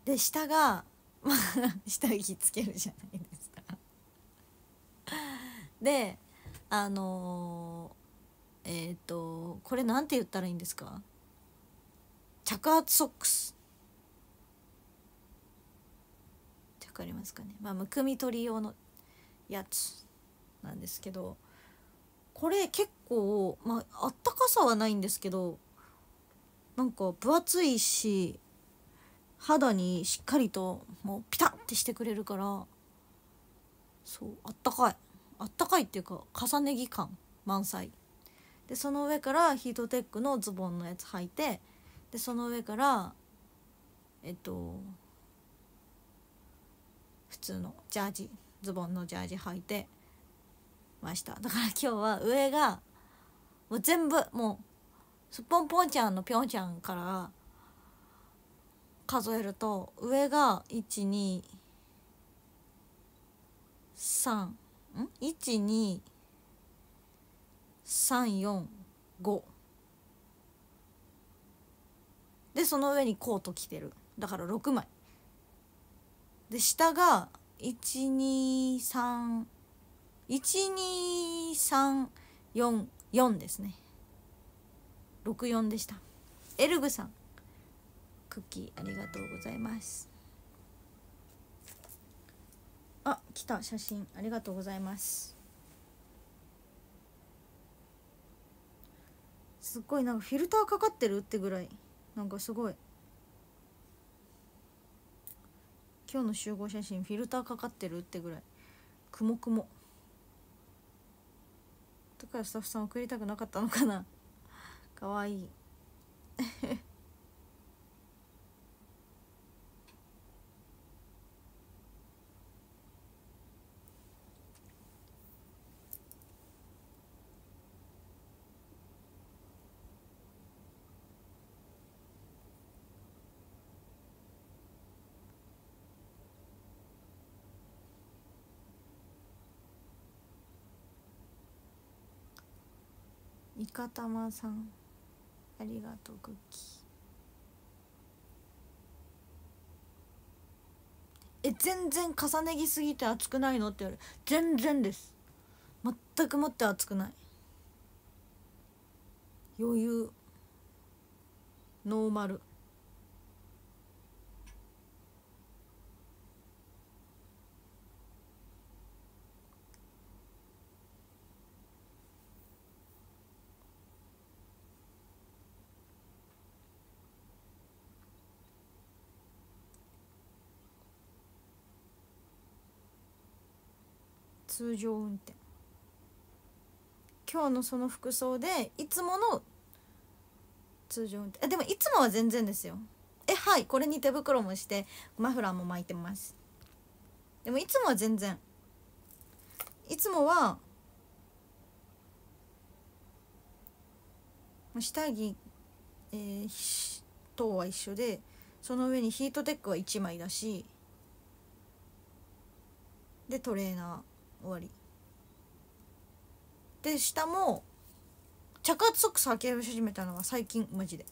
で下がまあ 下着つけるじゃないですか。であのー、えっ、ー、とこれなんて言ったらいいんですか？着圧ソックス。わかりますかね？まあむくみ取り用のやつなんですけどこれ結構まああったかさはないんですけどなんか分厚いし肌にしっかりともうピタッてしてくれるからそうあったかい。あったかいっていうか重ね着感満載。でその上からヒートテックのズボンのやつ履いてでその上からえっと普通のジャージ。ズボンのジャージ履いてました。だから今日は上がもう全部もうすっぽんぽんちゃんのぴょんちゃんから数えると上が123ん12345でその上にコート着てる。だから6枚。で下が123 12344ですね。64でした。エルグさんクッキーありがとうございます。あ来た写真ありがとうございます。すっごいなんかフィルターかかってるってぐらい。なんかすごい。今日の集合写真フィルターかかってるってぐらい。くもくも。だからスタッフさん送りたくなかったのかな。かわいい。かたまさんありがとうクッキー。え全然重ね着すぎて熱くないの？って言われる。全然です。全くもって熱くない。余裕。ノーマル。通常運転。今日のその服装でいつもの通常運転。えでもいつもは全然ですよ。えはいこれに手袋もしてマフラーも巻いてます。でもいつもは全然。いつもは下着、えー、とは一緒でその上にヒートテックは1枚だしでトレーナー。終わり。で下も着圧ソックス履き始めたのは最近マジで。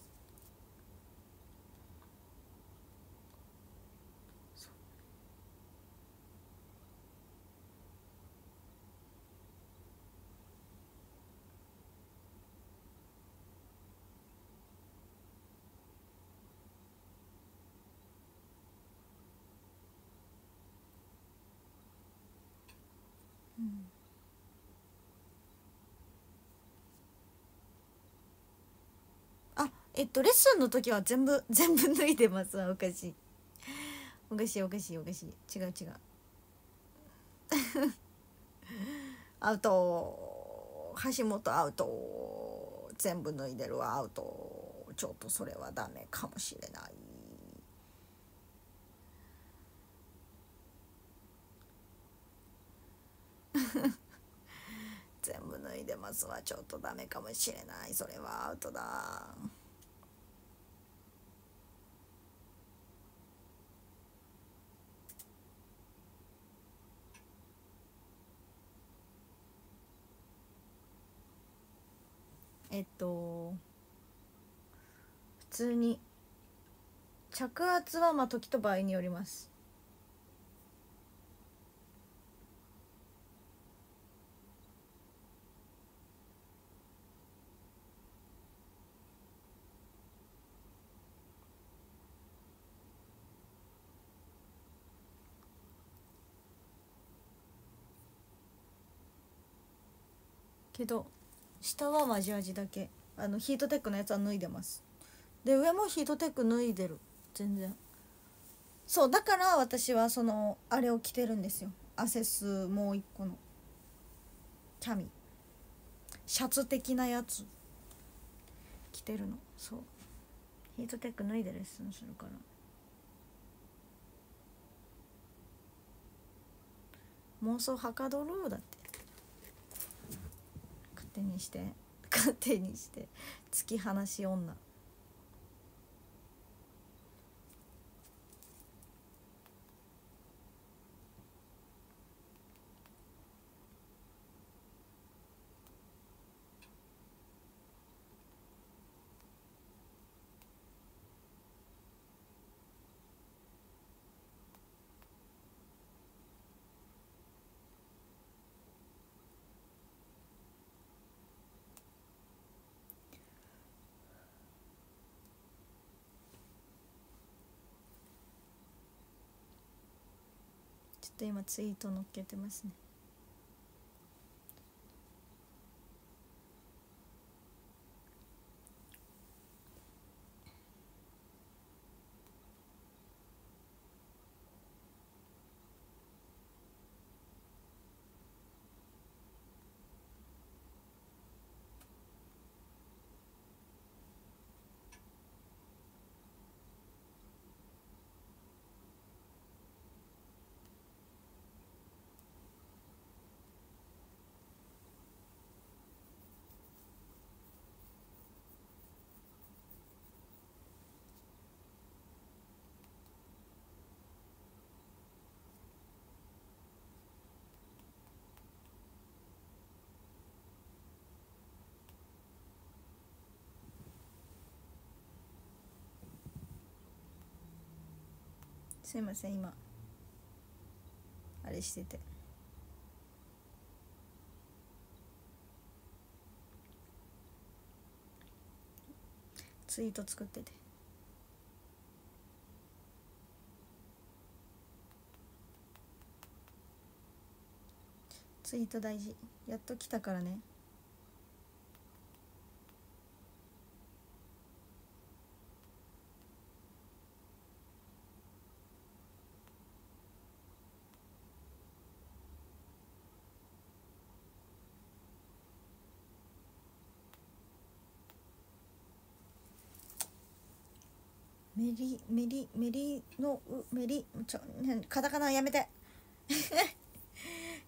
あえっとレッスンの時は全部 全部脱いでますおかしいおかしいおかしいおかしい違う違う。アウト橋本アウト全部脱いでるわアウトちょっとそれはダメかもしれない。全部脱いでますわ。ちょっとダメかもしれない。それは。アウトだ。えっと普通に着圧はまあ時と場合によります。けど下はマジ味だけ。あのヒートテックのやつは脱いでます。で上もヒートテック脱いでる。全然。そうだから私はそのあれを着てるんですよ。アセスもう一個の。キャミ。シャツ的なやつ。着てるの。そう。ヒートテック脱いでレッスンするから。妄想はかどるだって。手にして勝手にして突き放し女。と今ツイート載っけてますね。すいません今。あれしてて。ツイート作ってて。ツイート大事。やっと来たからね。メリメリメリのうメリちょカタカナやめて。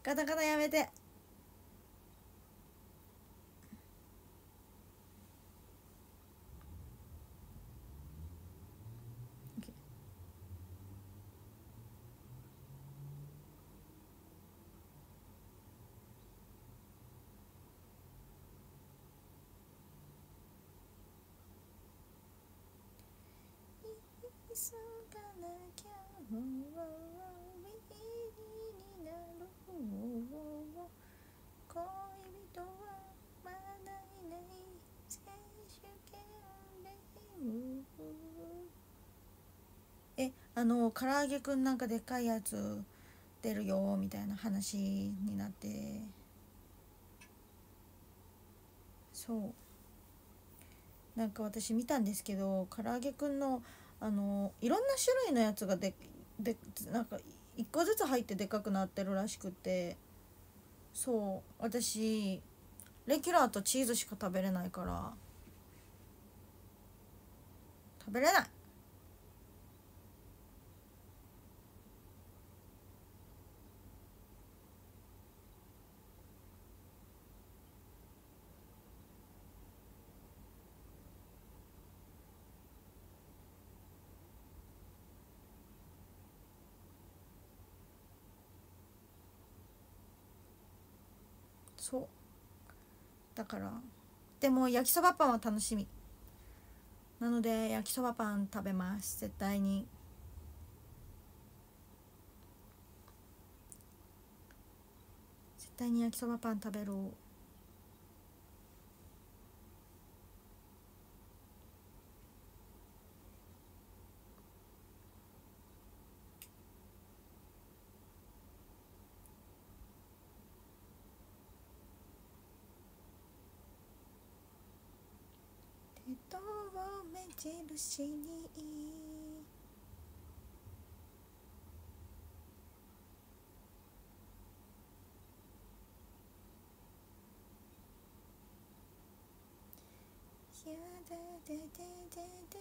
カタカナやめて 急がなきゃもうビリになる恋人はまだいない選手権でえあの唐揚げくんなんかでっかいやつ出るよみたいな話になって。そう。なんか私見たんですけど唐揚げくんのあのいろんな種類のやつがででなんか1個ずつ入ってでかくなってるらしくて。そう私レギュラーとチーズしか食べれないから。食べれない。そう。だからでも焼きそばパンは楽しみ。なので焼きそばパン食べます。絶対に。絶対に焼きそばパン食べろ。うと目印にやだででででで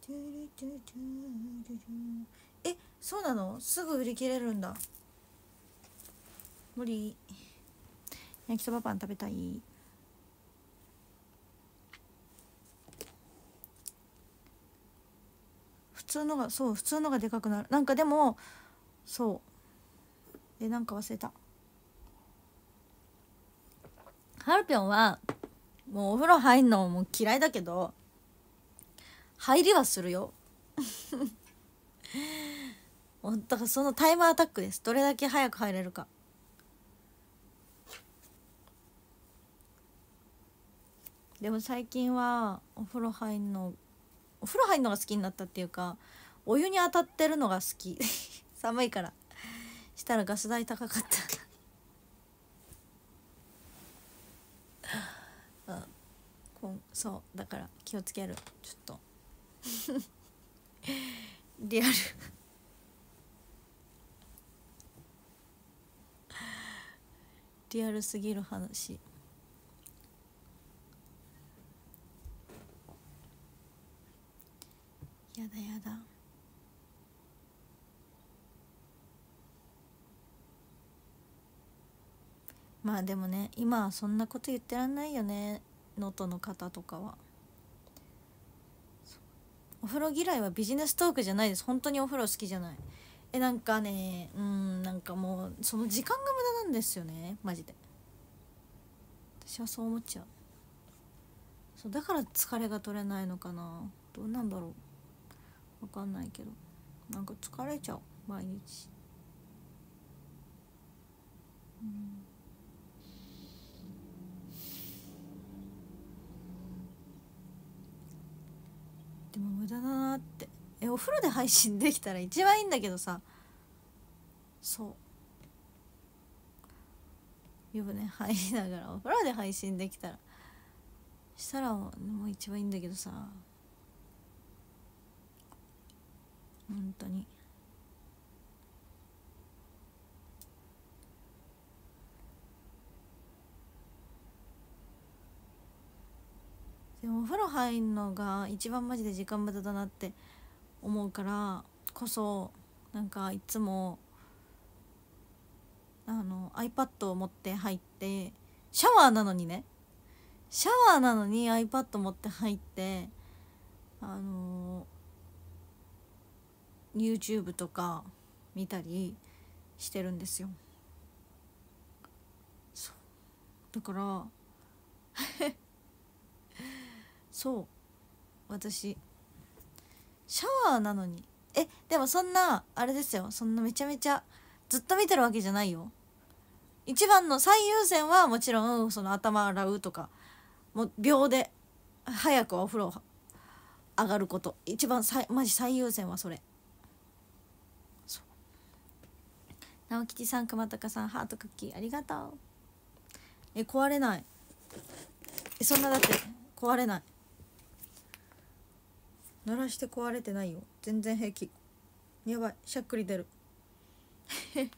トゥルトゥトゥルルえそうなの？すぐ売り切れるんだ。無理。焼きそばパン食べたい普通のがそう普通のがでかくなる。なんかでもそう。でなんか忘れた。ハルピョンはもうお風呂入んのも嫌いだけど入りはするよ。だからそのタイムアタックです。どれだけ早く入れるか。でも最近はお風呂入んのお風呂入るのが好きになったっていうかお湯に当たってるのが好き。寒いから。したらガス代高かった。うん。こんそう。だから気をつける。ちょっと。リアル。リアルすぎる話。やだやだ。まあでもね今はそんなこと言ってらんないよね能登の方とかは。お風呂嫌いはビジネストークじゃないです。本当にお風呂好きじゃない。えなんかねうんなんかもうその時間が無駄なんですよね。マジで。私はそう思っちゃう。そうだから疲れが取れないのかな。どうなんだろう。わかんないけど。なんか疲れちゃう。毎日。うん。でも無駄だなって。えお風呂で配信できたら一番いいんだけどさ。そう。湯船入りながらお風呂で配信できたら。したらもう一番いいんだけどさ。本当に。でもお風呂入んのが一番マジで時間無駄だなって思うからこそなんかいつもあの iPad を持って入ってシャワーなのにね。シャワーなのに iPad 持って入ってあの YouTube とか見たりしてるんですよ。だから そう。私シャワーなのに。えでもそんなあれですよ。そんなめちゃめちゃずっと見てるわけじゃないよ。一番の最優先はもちろんその頭洗うとかもう秒で早くお風呂上がること。一番さマジ最優先はそれそう直吉さん熊高さんハートクッキーありがとう。え壊れない。えそんなだって壊れない。鳴らして壊れてないよ。全然平気。やばい。しゃっくり出る。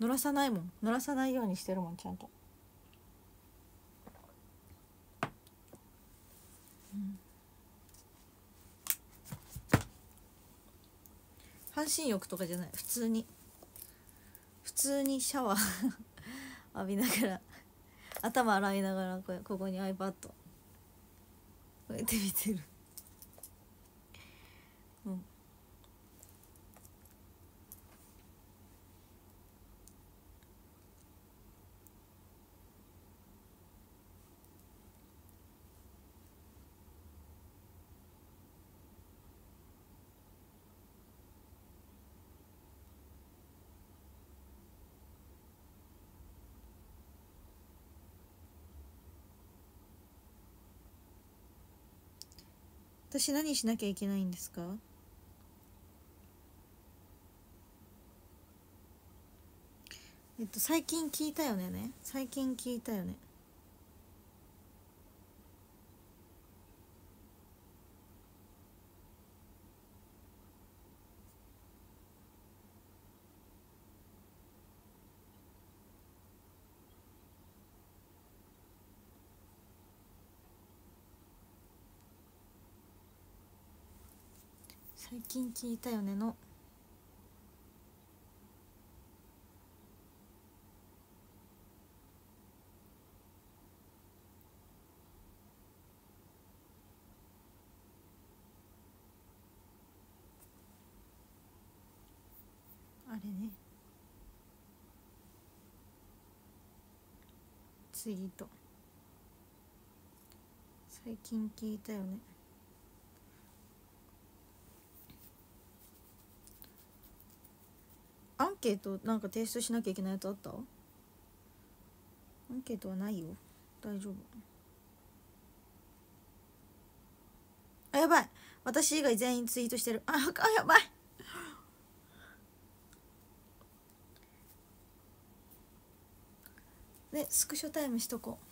乗らさないもん。乗らさないようにしてるもんちゃんと、半身浴とかじゃない。普通に。普通にシャワー 浴びながら。頭洗いながらこれここに iPad こうやって見てるうん私何しなきゃいけないんですか？えっと最近聞いたよねね。最近聞いたよね。最近聞いたよねの。あれね。ツイート最近聞いたよねアンケートなんか提出しなきゃいけないやつあった？アンケートはないよ。大丈夫。あやばい。私以外全員ツイートしてる。ああやばい。でスクショタイムしとこう。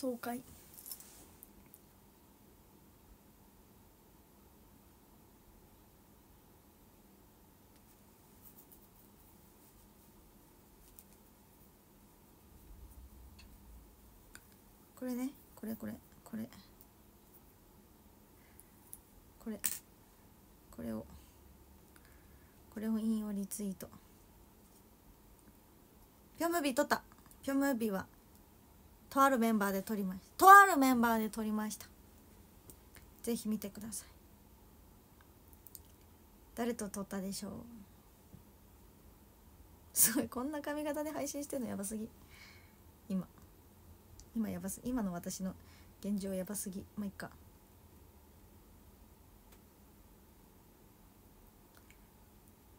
爽快。これね。これこれ。これ。これ。これを。これを引用リツイート。ピョムビ撮った。ピョムビは。とあるメンバーで撮りました。とあるメンバーで撮りました。ぜひ見てください。誰と撮ったでしょう？すごいこんな髪型で配信してるのやばすぎ。今。今やばす今の私の現状やばすぎ。まあいっか。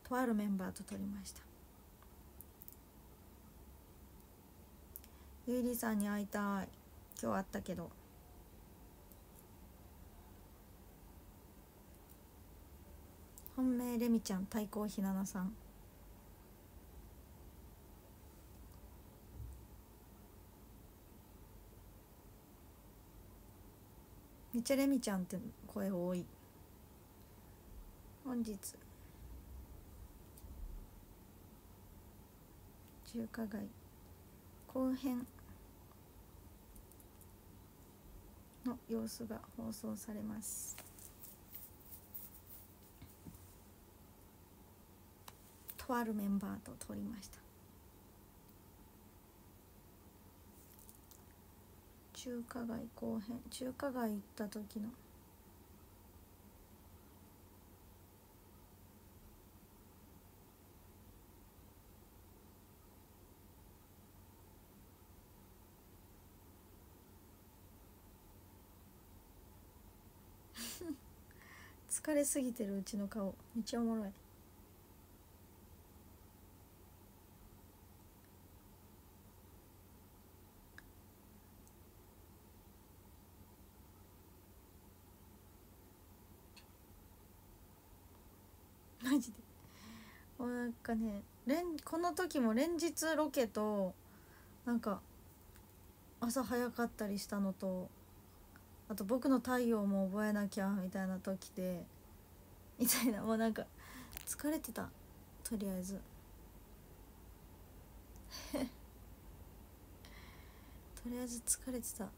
とあるメンバーと撮りました。ゆりさんに会いたい。今日会ったけど。本命レミちゃん対抗ひななさん。めっちゃレミちゃんって声多い。本日。中華街。後編。の様子が放送されます。とあるメンバーと撮りました。中華街後編中華街行った時の疲れすぎてるうちの顔めっちゃおもろい。マジで。もうなんかね連この時も連日ロケとなんか朝早かったりしたのとあと「僕の太陽」も覚えなきゃみたいな時でみたいなもうなんか疲れてた。とりあえず。とりあえず疲れてた。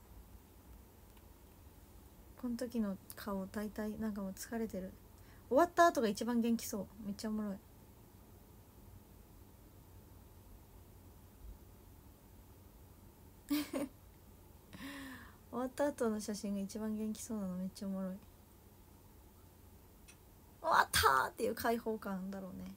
この時の顔大体なんかもう疲れてる。終わった後が一番元気そう。めっちゃおもろい終わった後の写真が一番元気そうなのめっちゃおもろい。終わったっていう開放感だろうね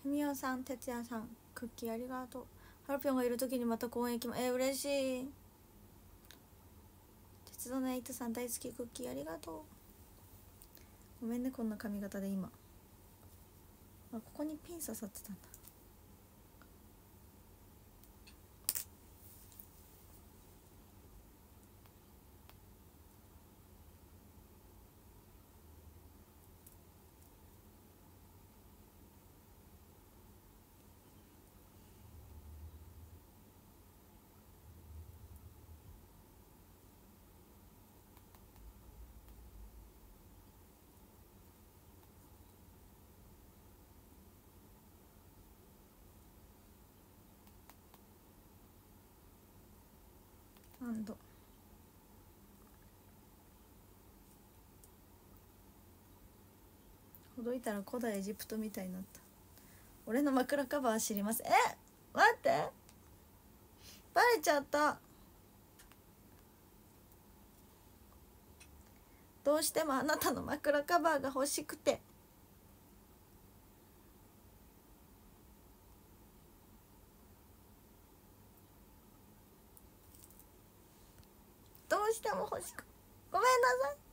ふみおさん哲也さんクッキーありがとう。ハルピョンがいる時にまた公園行きまえー、嬉しい。鉄道のエイトさん大好きクッキーありがとう。ごめんねこんな髪型で今。あここにピン刺さってたんだ。ンド。ほどいたら古代エジプトみたいになった。俺の枕カバー知りますえ？待って。バレちゃった。どうしてもあなたの枕カバーが欲しくて。しても欲しくごめんなさい。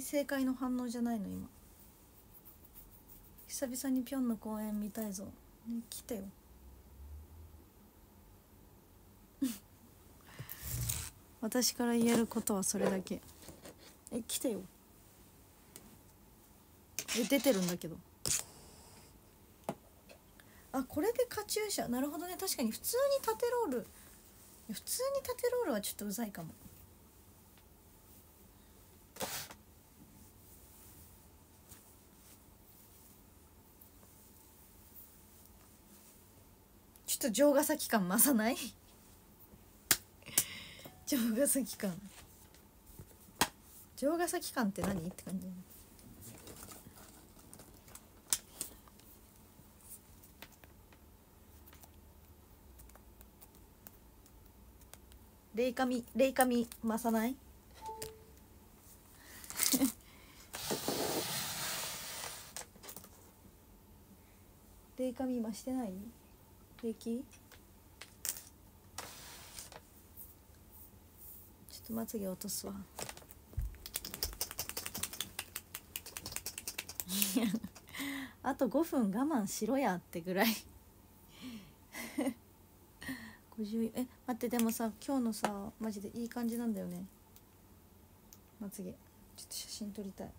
正解の反応じゃないの今。久々にピョンの公演見たいぞ、ね、来てよ。私から言えることはそれだけ。え来てよ。え出てるんだけど。あこれでカチューシャ。なるほどね。確かに普通に縦ロール。普通に縦ロールはちょっとうざいかも。と城ヶ崎感増さない？城ヶ崎感。城ヶ崎感って何？って感じ。レイカミレイカミ増さない？レイカミ増してない？平気？ちょっとまつげ落とすわ。あと5分我慢しろやってぐらい。50え待ってでもさ今日のさマジでいい感じなんだよね。まつげ。ちょっと写真撮りたい。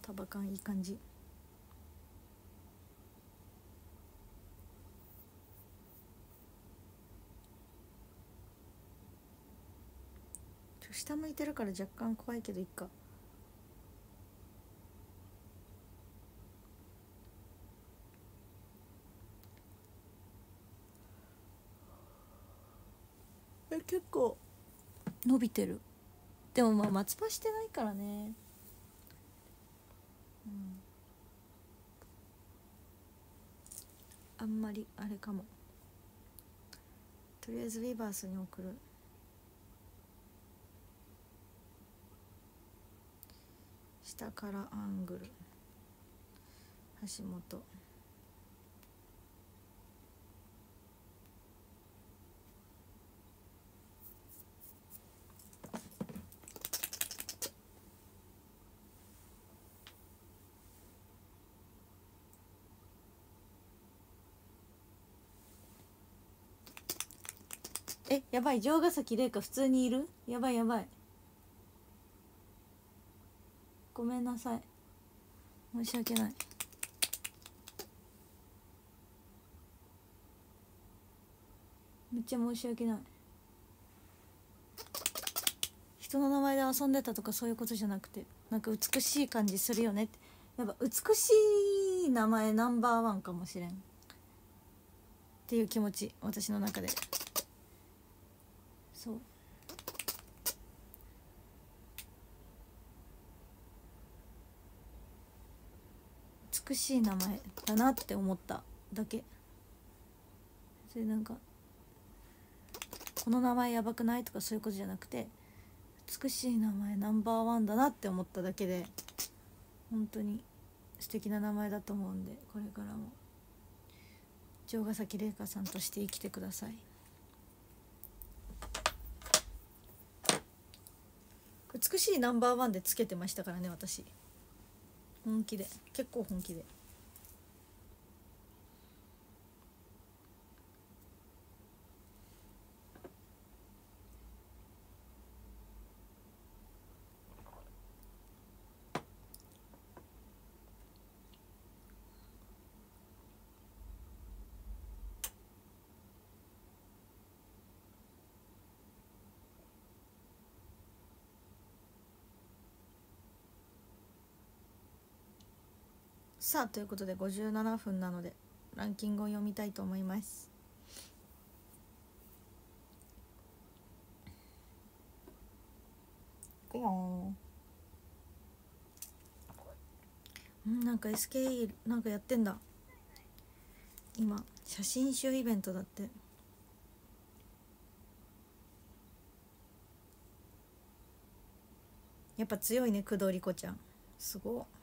束感いい感じ。ちょ下向いてるから若干怖いけどいっか。え結構伸びてる。でもまあ松葉してないからね。あんまりあれかも。とりあえずリバースに送る。下からアングル。橋本。えやばい城ヶ崎玲香普通にいる？やばいやばい。ごめんなさい。申し訳ない。めっちゃ申し訳ない。人の名前で遊んでたとかそういうことじゃなくてなんか美しい感じするよねって。やっぱ美しい名前ナンバーワンかもしれん。っていう気持ち私の中で。そう。美しい名前だなって思った。だけ。それなんかこの名前やばくないとかそういうことじゃなくて美しい名前ナンバーワンだなって思っただけで本当に素敵な名前だと思うんでこれからも城ヶ崎玲香さんとして生きてください。美しいナンバーワンでつけてましたからね私。本気で。結構本気で。さあということで57分なのでランキングを読みたいと思います。うんなんか SKE なんかやってんだ。今写真集イベントだって。やっぱ強いね工藤莉子ちゃん。すごっ。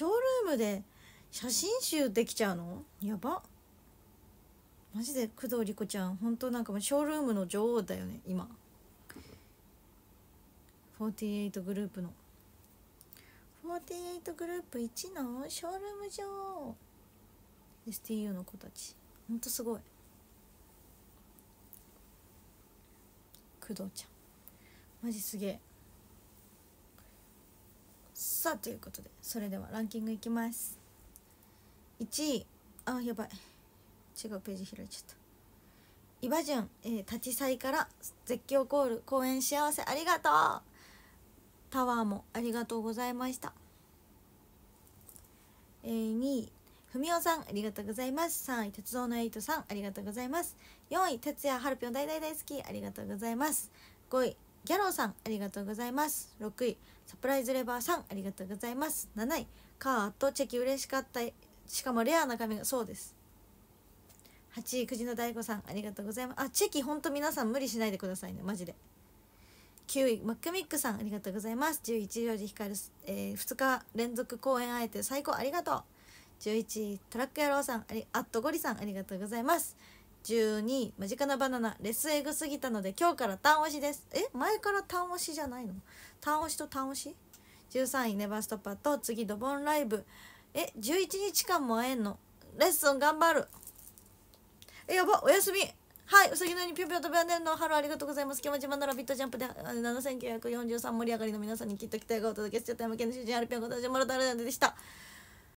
ショールームで写真集できちゃうの？やば。マジで？工藤莉子ちゃん。本当なんかもうショールームの女王だよね今。48グループの。48グループ1の？ショールーム女王。STU の子たち。ほんとすごい。工藤ちゃん。マジすげえ。さあということでそれではランキングいきます。1位。あやばい。違うページ開いちゃった。イバジュン、えー、立ち去りから絶叫コール。公演幸せ。ありがとう。タワーもありがとうございました。えー、2位。ふみおさん。ありがとうございます。3位。鉄道のエイトさん。ありがとうございます。4位。哲也はるぴょん大大大好き。ありがとうございます。5位。ギャローさん。ありがとうございます。6位。サプライズレバーさんありがとうございます。7位カーとチェキ嬉しかった。しかもレアな紙がそうです。8位くじの大悟さんありがとうございます。あチェキほんと皆さん無理しないでくださいね。マジで。9位マックミックさんありがとうございます。11位ジョージ光、えー、2日連続公演あえて最高ありがとう。11位トラック野郎さんありアットゴリさんありがとうございます。12位マジカナバナナレスエグすぎたので今日から単押しです。え前から単押しじゃないの？単押しと単押し？13位ネバストパーと次ドボンライブ。え11日間も会えんの？レッスン頑張る。えやばおやすみ。はい、うさぎのようにぴょぴょ飛び跳ねるの。春ありがとうございます。気持ちまならビットジャンプで7943盛り上がりの皆さんにきっと期待がお届けしてた山県の主人アルピョンことじもろたるでした。